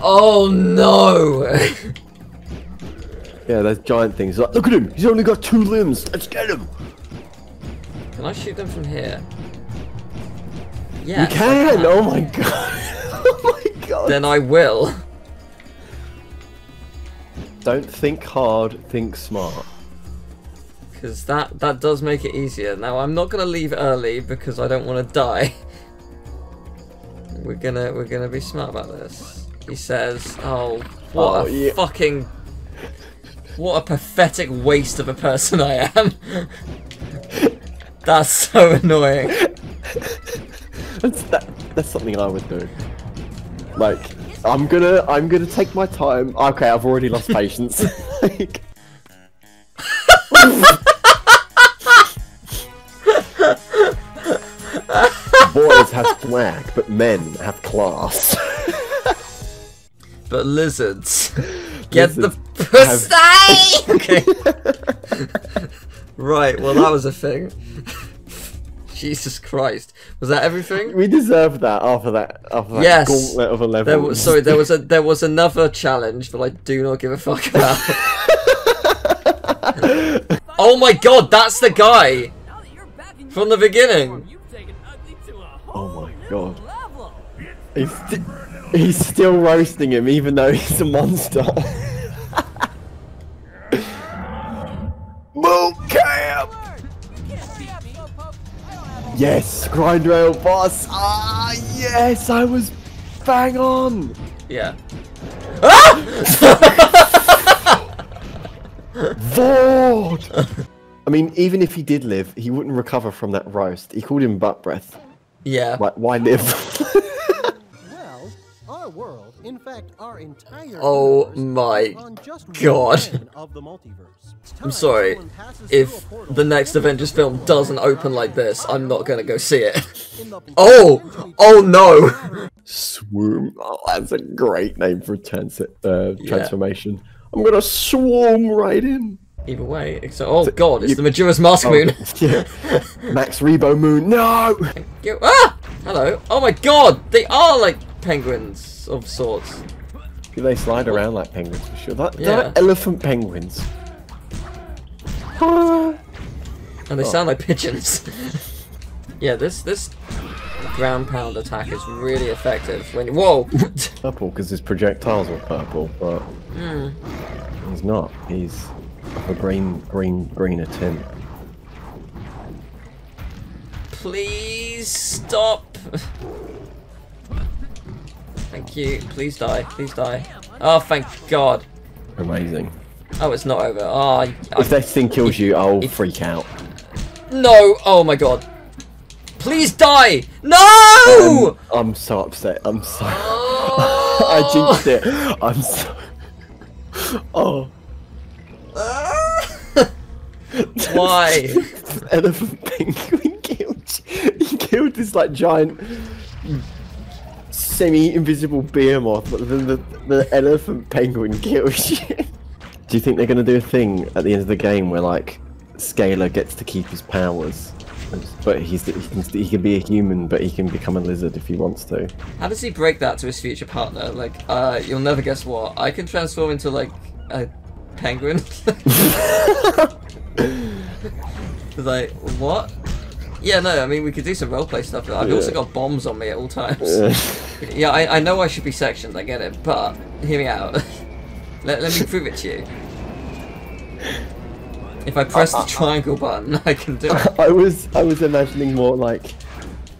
Oh no! yeah, those giant things. Like, look at him. He's only got two limbs. Let's get him. Can I shoot them from here? Yeah. you can. Oh my god. oh my god. Then I will. Don't think hard. Think smart. Because that, that does make it easier. Now, I'm not gonna leave early because I don't want to die. We're gonna we're gonna be smart about this. He says, "Oh, what Oh, a yeah. fucking, what a pathetic waste of a person I am." That's so annoying. That's that, that's something I would do. Like, I'm gonna I'm gonna take my time. Okay, I've already lost patience. like, boys have swag, but men have class. But lizards get Lizards the pussy. okay. right. Well, that was a thing. Jesus Christ. Was that everything? we deserve that after that after that Yes. gauntlet of a level. There was, sorry, there was a there was another challenge that I do not give a fuck about. oh my god, that's the guy Now that you're back in from the beginning. you've taken ugly to a Oh my new God. He's, still roasting him, even though he's a monster. Boot camp! Yes, grind rail boss. Ah, yes, I was bang on. Yeah. Ah! Vord. I mean, even if he did live, he wouldn't recover from that roast. He called him butt breath. yeah. Like, why live? Well, our world, in fact, our entire Oh my just God. of the multiverse. I'm sorry. If through a portal the next Avengers film doesn't open like this, I'm not gonna go see it. Oh! Oh no! Swoom. Oh, that's a great name for a trans- uh, transformation. I'm gonna swarm right in. Either way, so, oh god, it's the Majora's Mask Oh, Moon. yeah. Max Rebo Moon. No. You- ah! Hello. Oh my god, they are like penguins of sorts. Do they slide around like penguins for sure. That, Yeah. They're elephant penguins. Ah. And they sound like pigeons. yeah, this this ground pound attack is really effective when you Whoa! purple because his projectiles are purple, but Hmm. he's not. He's of a green, green, greener tint. Please stop. Thank you. Please die. Please die. Oh, thank God. Amazing. Oh, it's not over. Oh, I, I, If that thing kills you, I'll freak out. no. Oh my God. Please die. No. Um, I'm so upset. I'm so. I Oh. jinxed it. I'm so. Oh. Why? Elephant penguin killed. He killed this like giant, semi-invisible behemoth, but then the, the elephant penguin kills you. Do you think they're gonna do a thing at the end of the game where like Scaler gets to keep his powers, but he's he can he can be a human, but he can become a lizard if he wants to. How does he break that to his future partner? Like, uh, you'll never guess what. I can transform into like a penguin. like what? Yeah, no. I mean, we could do some roleplay stuff. I've also got bombs on me at all times. Uh, Yeah, I, I know I should be sectioned, I get it, but hear me out. let, let me prove it to you. If I press the uh, uh, uh. triangle button, I can do it. I was I was imagining more like,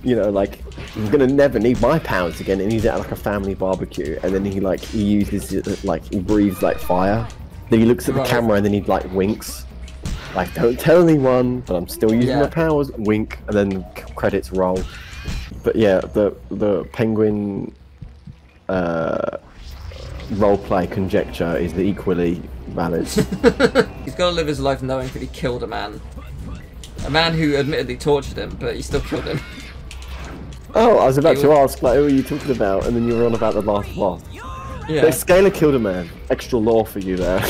you know, like I'm gonna never need my powers again, and he's at like a family barbecue, and then he like he uses it, like he breathes like fire. Then he looks at the Right. camera and then he like winks, like don't tell anyone, but I'm still using Yeah. my powers. Wink, and then credits roll. But yeah, the the penguin uh, roleplay conjecture is equally valid. He's got to live his life knowing that he killed a man. A man who admittedly tortured him, but he still killed him. oh, I was about He to was- ask, like, who are you talking about? And then you were on about the last boss. Yeah. But Scaler killed a man. Extra law for you there.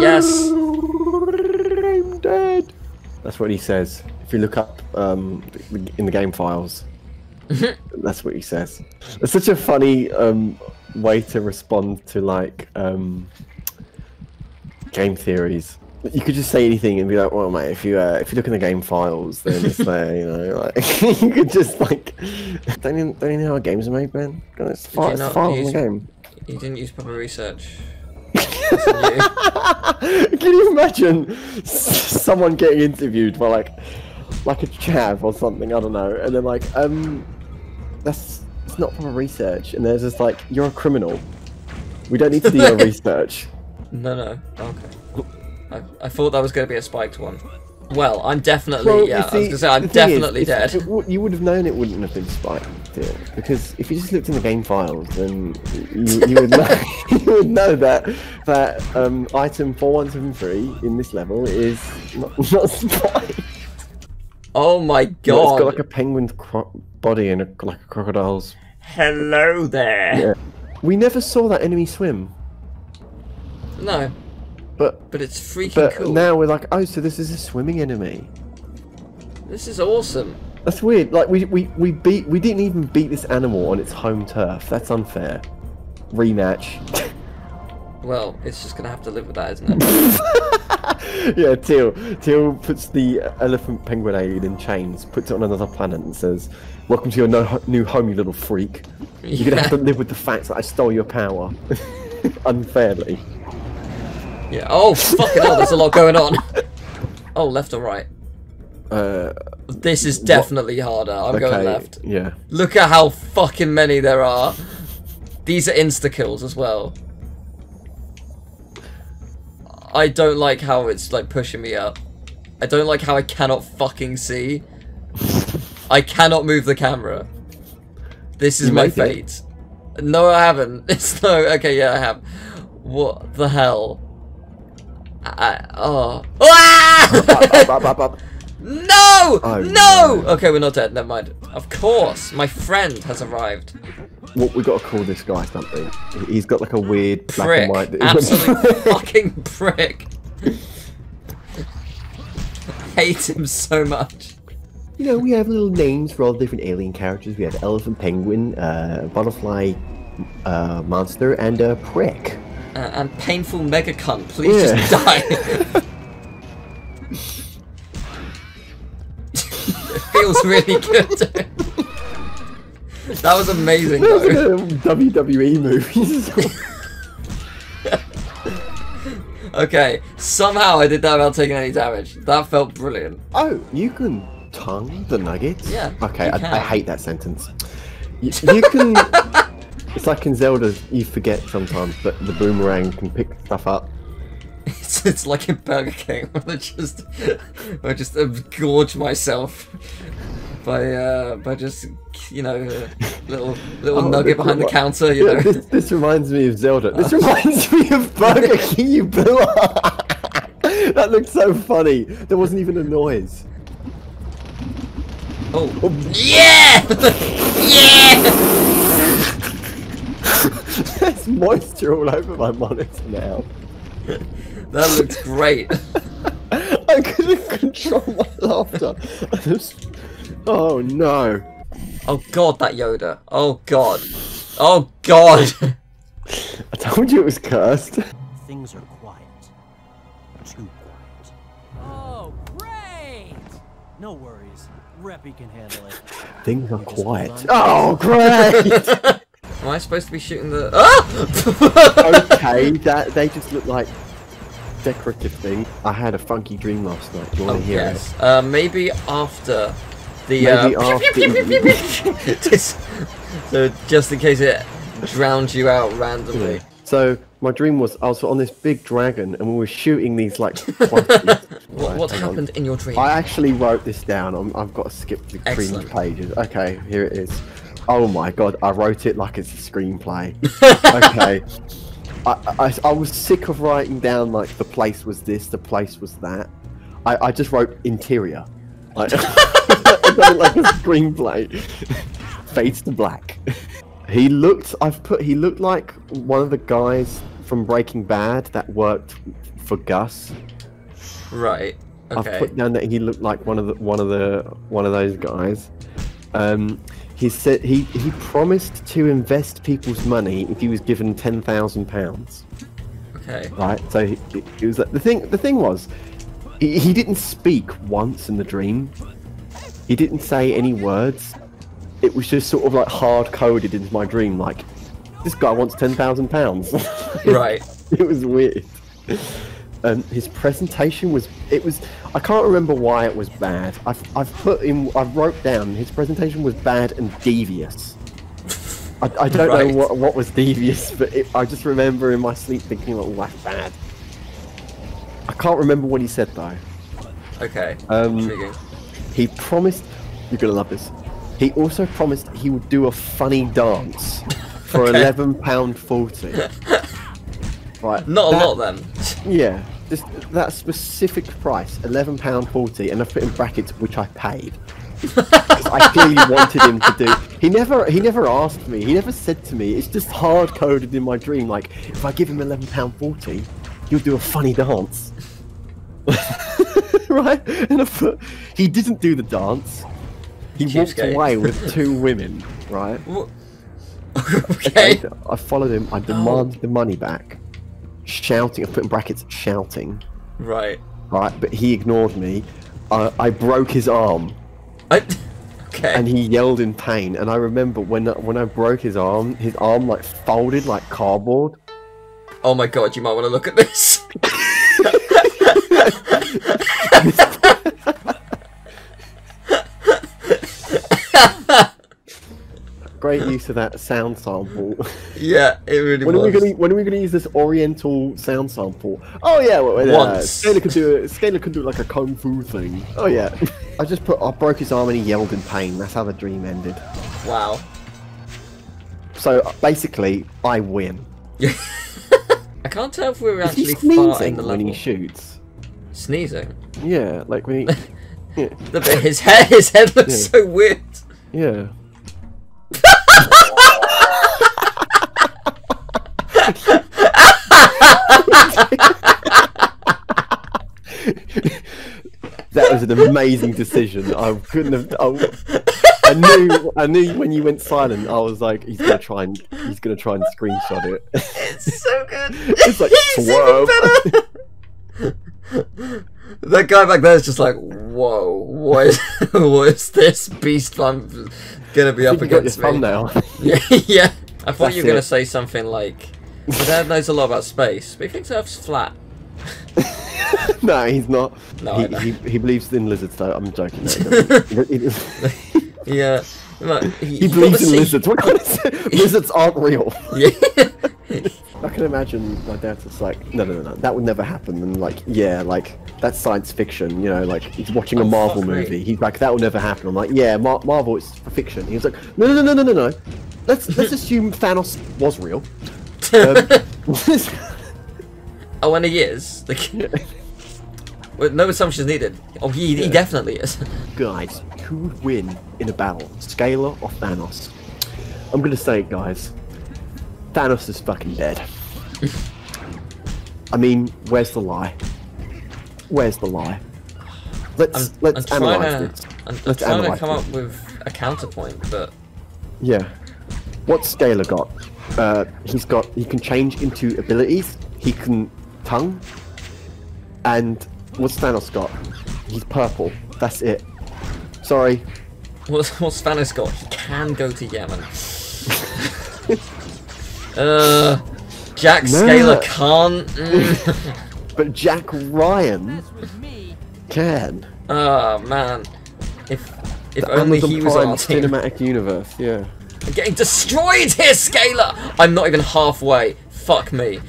Yes. I'm dead. That's what he says. If you look up um, in the game files, that's what he says. It's such a funny um, way to respond to like um, game theories. You could just say anything and be like, "Well, mate, if you uh, if you look in the game files, then it's there." You know, like you could just like don't you, don't you know how games are made, man? God, It's you it's the not files in use- the game. He didn't use proper research. Can you imagine someone getting interviewed by like like a chav or something? I don't know, and they're like, um, that's it's not proper research, and they're just like, you're a criminal. We don't need to do your research. No, no. Okay. I, I thought that was going to be a spiked one. Well, I'm definitely, Well, yeah, you I was going to say, I'm is, definitely it's- dead. it you would have known it wouldn't have been spiked, dear, because if you just looked in the game files, then you, you would know you would know that that um, item four one seven three in this level is not, not spiked. Oh my No, It's god. got like a penguin's cro- body and a, like a crocodile's. Hello there. Yeah. We never saw that enemy swim, No, but but it's freaking but cool. now we're like, oh, so this is a swimming enemy. This is awesome. That's weird. Like we, we, we beat we didn't even beat this animal on its home turf. That's unfair. Rematch. Well, it's just going to have to live with that, isn't it? yeah, Teal. Teal puts the elephant penguin alien in chains, puts it on another planet, and says, "Welcome to your no- new home, you little freak. You're gonna have to live with the fact that I stole your power unfairly." yeah. Oh, fucking hell, there's a lot going on. Oh, left or right? Uh, This is definitely harder. I'm going left. Yeah. Look at how fucking many there are. These are insta kills as well. I don't like how it's like pushing me up. I don't like how I cannot fucking see. I cannot move the camera. This is You my made it. fate. No, I haven't. It's no. Okay, yeah, I have. What the hell? I, oh. Ah! Up, up, up, up. No! Oh, no! no. Okay, we're not dead. Never mind. Of course, my friend has arrived. What we got to call this guy something? He's got like a weird black Prick. and white. Absolute fucking prick. Hate him so much. You know, we have little names for all the different alien characters. We have elephant, penguin, uh, butterfly, uh, monster, and uh, prick. Uh, and painful mega cunt. Please Yeah. just die. it feels really good. that was amazing though. are WWE movies. Okay, somehow I did that without taking any damage. That felt brilliant. oh, you can tongue the nuggets? Yeah, Okay, I. I hate that sentence. You, you can. it's like in Zelda, you forget sometimes, but the boomerang can pick stuff up. It's, it's like in Burger King when I just I just gorge myself by uh by just you know a little little Oh, nugget behind the counter you Yeah, know this, this reminds me of Zelda. This reminds me of Burger King. You blew up. that looked so funny. There wasn't even a noise. oh yeah yeah There's moisture all over my monitor now. That looks great I couldn't control my laughter. Just- Oh no. oh god that Yoda oh god oh god I told you it was cursed. Things are quiet. Too quiet. Oh, great! No worries. Reppy can handle it. Things are quiet. Oh, great! Am I supposed to be shooting the? Ah! okay, that they just look like decorative thing. I had a funky dream last night. Do you want oh to hear yes. Uh, maybe after the. Maybe uh, after- just, so just in case it drowns you out randomly. it? So my dream was I was on this big dragon and we were shooting these like. quantities. What, what hang on. happened in your dream? I actually wrote this down. I'm, I've got to skip the Excellent. previous pages. Okay, here it is. Oh my god, I wrote it like it's a screenplay. okay. I, I, I was sick of writing down like the place was this, the place was that. I, I just wrote interior. Like, I done it like a screenplay. Fades to black. He looked. I've put. He looked like one of the guys from Breaking Bad that worked for Gus. Right. Okay. I've put down that he looked like one of the one of the one of those guys. Um, he said he he promised to invest people's money if he was given ten thousand pounds. Okay. Right. So he, it was like, the thing. The thing was, he, he didn't speak once in the dream. He didn't say any words. It was just sort of like hard coded into my dream. Like this guy wants ten thousand pounds. Right. it was weird. Um, his presentation was it was I can't remember why it was bad. I've, I've put in I wrote down his presentation was bad and devious. I, I don't Right. know what what was devious, but it, I just remember in my sleep thinking, "Oh, that's bad." I can't remember what he said though. Okay. Um, He promised you're gonna love this. He also promised he would do a funny dance for Okay. eleven pound forty. Right. Not a lot then. Yeah, just that specific price, eleven pound forty, and I put in brackets which I paid. I clearly wanted him to do. He never, he never asked me. He never said to me. It's just hard coded in my dream. Like if I give him eleven pound forty, he'll do a funny dance. right? And I put, he didn't do the dance. He walked away with two women. Right? Okay. I followed him. I demanded the money back. Shouting. I put in brackets shouting Right. right? But he ignored me. I, I broke his arm, I. Okay. and he yelled in pain. And I remember when when I broke his arm, his arm like folded like cardboard. Oh my god, you might want to look at this. Great use of that sound sample. yeah, it really when are we was. gonna when are we gonna use this Oriental sound sample? Oh yeah, well, uh, Once. Scaler could do it. Scaler could do like a kung fu thing. Oh yeah. I just put I broke his arm and he yelled in pain. That's how the dream ended. Wow. So uh, basically, I win. I can't tell if we were actually far in sneezing the when he shoots? Sneezing. Yeah, like when he. yeah. His head, his head looks Yeah. so weird. Yeah. That was an amazing decision. I couldn't have. I, I knew. I knew when you went silent. I was like, he's gonna try and he's gonna try and screenshot it. It's so good. It's like He's swerve. even better. that guy back there is just like, whoa, what is, what is this beast I'm gonna be I up think you got your against me? thumbnail. Yeah, yeah. I thought That's you were gonna say something like, "My dad knows a lot about space, but he thinks Earth's flat." no, he's not. No, he, he, he believes in lizards, though. I'm joking. No, he. He Yeah, he, he believes in see- lizards. What kind of lizards aren't real? Yeah. I can imagine my dad's just like, no, no, no, no, that would never happen. And like, yeah, like that's science fiction. You know, like he's watching a Oh, Marvel fuck me. movie. He's like, that will never happen. I'm like, yeah, Mar- Marvel is for fiction. He was like, no, no, no, no, no, no, no. Let's let's assume Thanos was real. Um, oh, and he is. Like, well, no assumptions needed. Oh, he, he definitely is. guys, who would win in a battle, Scaler or Thanos? I'm gonna say it, guys. Thanos is fucking dead. I mean, where's the lie? Where's the lie? Let's I'm, let's I'm analyze to, this. I'm, I'm Let's trying to come this. up with a counterpoint, but Yeah. What's Scaler got? Uh, he's got. He can change into abilities. He can tongue. And what's Thanos got? He's purple. That's it. Sorry. What's, what's Thanos got? He can go to Yemen. uh, Jack No. Scaler can't. Mm. But Jack Ryan Mess with me. can. oh man, if if The only Amazon he was Prime on our team. cinematic universe. Yeah. I'm getting destroyed here, Scaler! I'm not even halfway. Fuck me.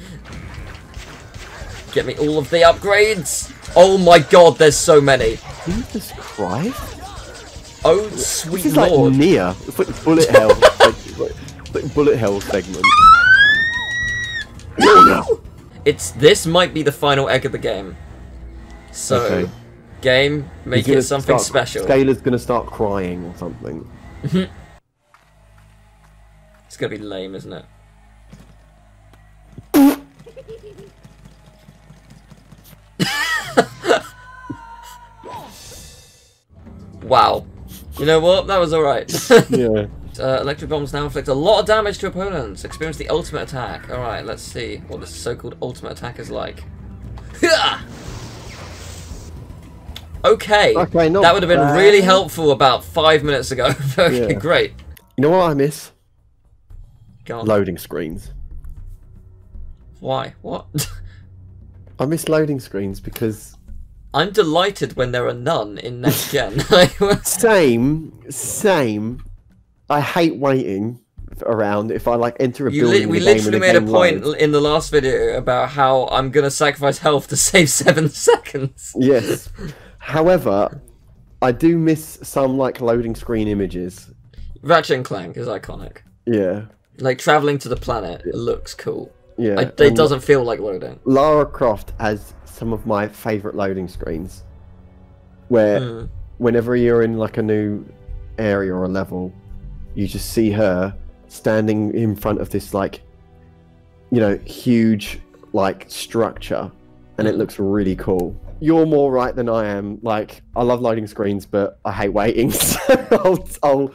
Get me all of the upgrades. Oh my god, there's so many. Jesus Christ. Oh sweet This is like lord. It's like bullet hell. like, like bullet hell segment. It's this might be the final egg of the game. So, Okay. game, make it something start- special. Scaler's gonna start crying or something. It's gonna be lame, isn't it? wow. You know what? That was alright. Yeah. Uh, electric bombs now inflict a lot of damage to opponents. Experience the ultimate attack. Alright, let's see what this so-called ultimate attack is like. Okay. Okay, not that would have been bad. really helpful about five minutes ago. okay, Yeah. great. You know what I miss? Go on. Loading screens. Why? What? I miss loading screens because I'm delighted when there are none in next gen. Same, same. I hate waiting around if I like enter a you building. li- we literally made a point in the last video about how I'm gonna sacrifice health to save seven seconds. Yes. However, I do miss some like loading screen images. Ratchet and Clank is iconic. Yeah. Like traveling to the planet it looks cool. Yeah. I, it doesn't feel like loading. Lara Croft has some of my favourite loading screens. Where Mm. whenever you're in like a new area or a level, you just see her standing in front of this like you know, huge like structure and it Mm. looks really cool. You're more right than I am. Like I love loading screens, but I hate waiting. So I'll, I'll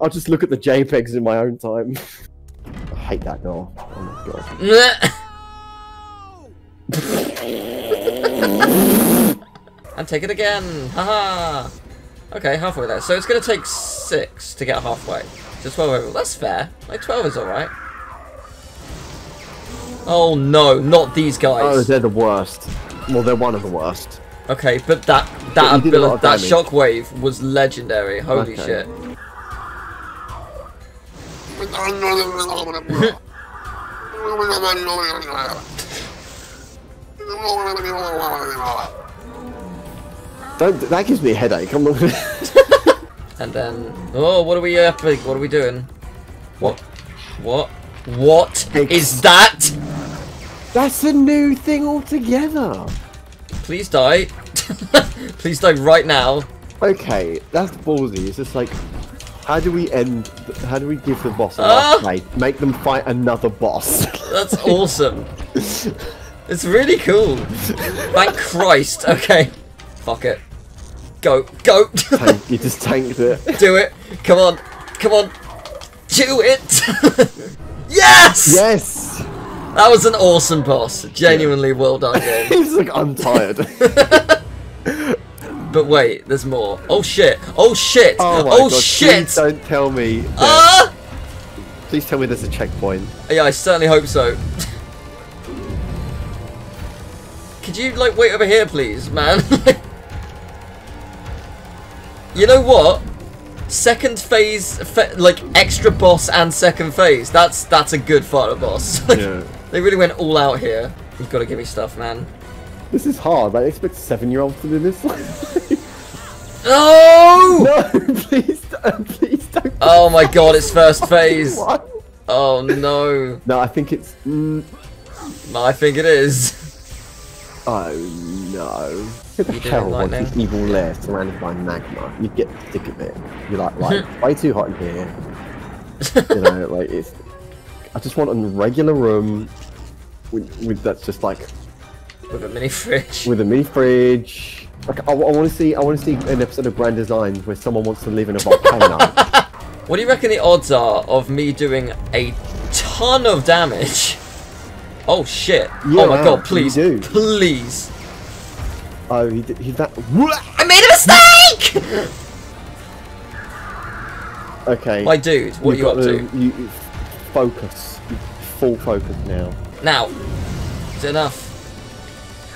I'll just look at the JPEGs in my own time. I hate that door. Oh my god. and take it again. Haha. Okay, halfway there. So it's gonna take six to get halfway. So 12 overall. That's fair. Like 12 is alright. Oh no, not these guys. Oh, they're the worst. Well, they're one of the worst. Okay, but that that you did a lot ability, that damage. shockwave was legendary. Holy Okay. shit. Don't. That gives me a headache. I'm not. And then, oh, what are we uh, What are we doing? What? What? What is that? That's a new thing altogether. Please die. Please die right now. Okay, that's ballsy. It's just like, how do we end? How do we give the boss a Ah! last fight? Make them fight another boss. That's awesome. It's really cool. Thank Christ. Okay. Fuck it. Go. Go. Tank- you just tanked it. Do it. Come on. Come on. Do it. yes! Yes. That was an awesome boss. Genuinely well done game. He's like, I'm tired. But wait, there's more. Oh shit. Oh shit. Oh my god! shit. Please don't tell me. Ah! Please tell me there's a checkpoint. Yeah, I certainly hope so. Could you like wait over here, please, man? You know what? Second phase, like extra boss and second phase. That's that's a good final boss. Yeah. They really went all out here. You've got to give me stuff, man. This is hard. I expect seven-year-olds to do this. No! no, please, don't, please don't. Oh my god, it's first phase. What? Oh no. No, I think it's. Mm, I think it is. oh no. Who the hell wants this evil lair surrounded by magma? You get sick of it. You're like, like, way too hot in here. You know, like it's. I just want a regular room with, with that's just like With a mini fridge. with a mini fridge. Like I, want to see, I want to see an episode of Grand Designs where someone wants to live in a volcano. What do you reckon the odds are of me doing a ton of damage? Oh shit. Oh yeah, oh my god, please. Please. Oh, he did, he that. I made a mistake! Okay. My dude, what are you up to? you- focus. Full focus now. Now, is enough?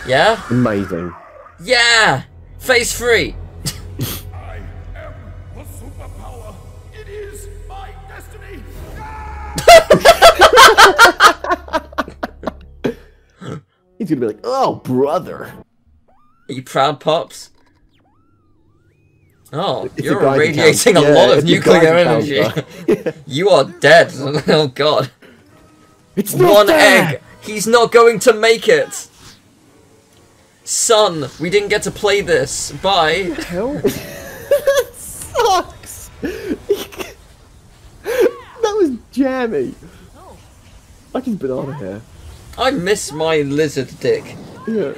Yeah? Amazing. Yeah! Phase three! I am the superpower. It is my destiny. He's gonna be like, oh, brother. Are you proud, Pops? Oh, It's you're Geiger radiating counter. a lot Yeah, of nuclear energy. counter. you are dead. oh god. It's not One there! egg! He's not going to make it! Son, we didn't get to play this. Bye. hell? that sucks. that was jammy. Oh. Like his banana here. I miss my lizard dick. Yeah.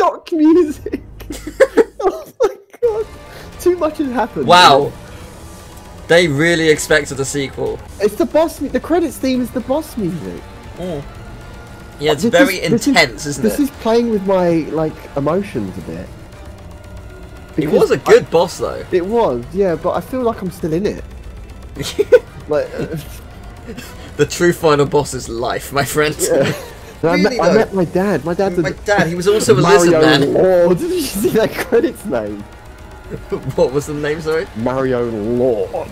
Stock music. oh my god. Too much has happened. Wow. They really expected a sequel. It's the boss. The credits theme is the boss music. Yeah, it's This very is- this is- intense, isn't it this is playing with my like emotions a bit. It was a good boss though. It was, yeah, but I feel like I'm still in it. Like, uh, the true final boss is life, my friend. yeah. And I, met, I met my dad. My dad's My dad, he was also a Mario lizard man. Lord. Did you see that credits name? what was the name, sorry? Mario Lord.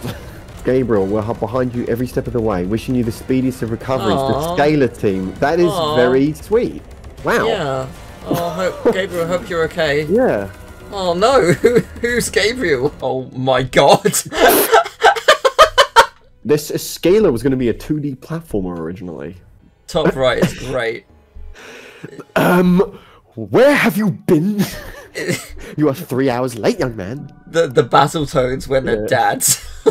Gabriel, we're behind you every step of the way, wishing you the speediest of recoveries. Aw. The Scaler team. That is Aw. very sweet. Wow. Yeah. Oh, hope, Gabriel, I hope you're okay. Yeah. Oh no, who's Gabriel? Oh my god. This uh, Scaler was going to be a 2D platformer originally. Top right is great. Um, where have you been? you are three hours late, young man. The the battle tones when they're dads.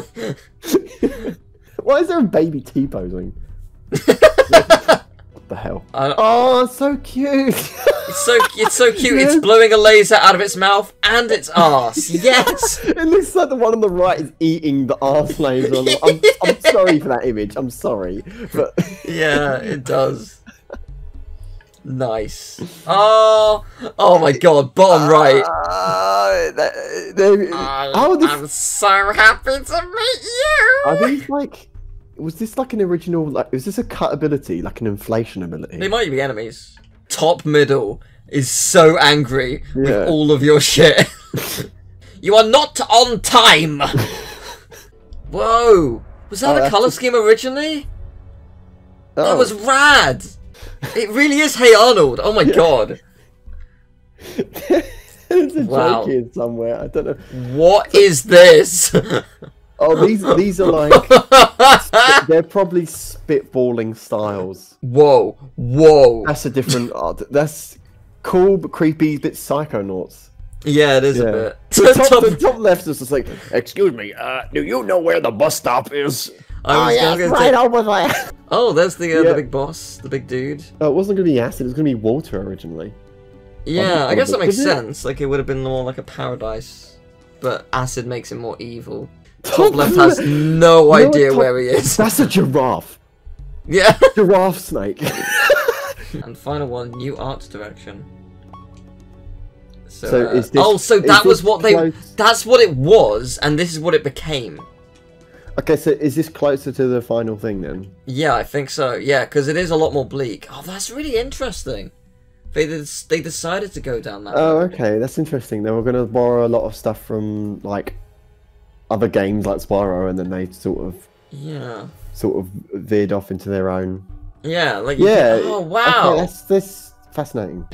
Why is there a baby T posing? the hell? Oh, so cute. It's so it's so cute. It's blowing a laser out of its mouth and its ass. Yes. it looks like the one on the right is eating the ass laser. The, I'm, I'm sorry for that image. I'm sorry, but Yeah, it does. Nice. Oh, oh my god, bottom right. Uh, they- how are, I'm so happy to meet you. are these like? Was this like an original? Like, was this a cut ability, like an inflation ability? They might be enemies. Top middle is so angry Yeah. with all of your shit. you are not on time. Whoa, was that Oh, a that's color just- scheme originally? That Oh. was rad. It really is Hey Arnold. Oh my god. There's a Wow. joke here somewhere. I don't know. What is this? Oh, these these are like they're probably spitballing styles. whoa, whoa. That's a different. Oh, that's cool but creepy, bit psychonauts. Yeah, it is a bit. The top, Top- the top left is just like, Excuse me, uh, do you know where the bus stop is? I oh was yeah, gonna right say- over there. Oh, there's the uh, Yeah. the big boss, the big dude. Oh, it wasn't gonna be acid. It was gonna be water originally. Yeah, I guess that makes Was it? sense. Like it would have been more like a paradise, but acid makes it more evil. Top left has no idea top- where he is. That's a giraffe. Yeah. Giraffe snake. and final one, new art direction. So, So uh, is this- oh, so that was what they. close- That's what it was, and this is what it became. okay, so is this closer to the final thing then? Yeah, I think so. Yeah, because it is a lot more bleak. Oh, that's really interesting. They they decided to go down that. Oh, road. okay, that's interesting. They were gonna borrow a lot of stuff from like other games like Spyro, and then they sort of Yeah. sort of veered off into their own. Yeah. Like. Yeah. Oh wow. Okay, that's that's fascinating.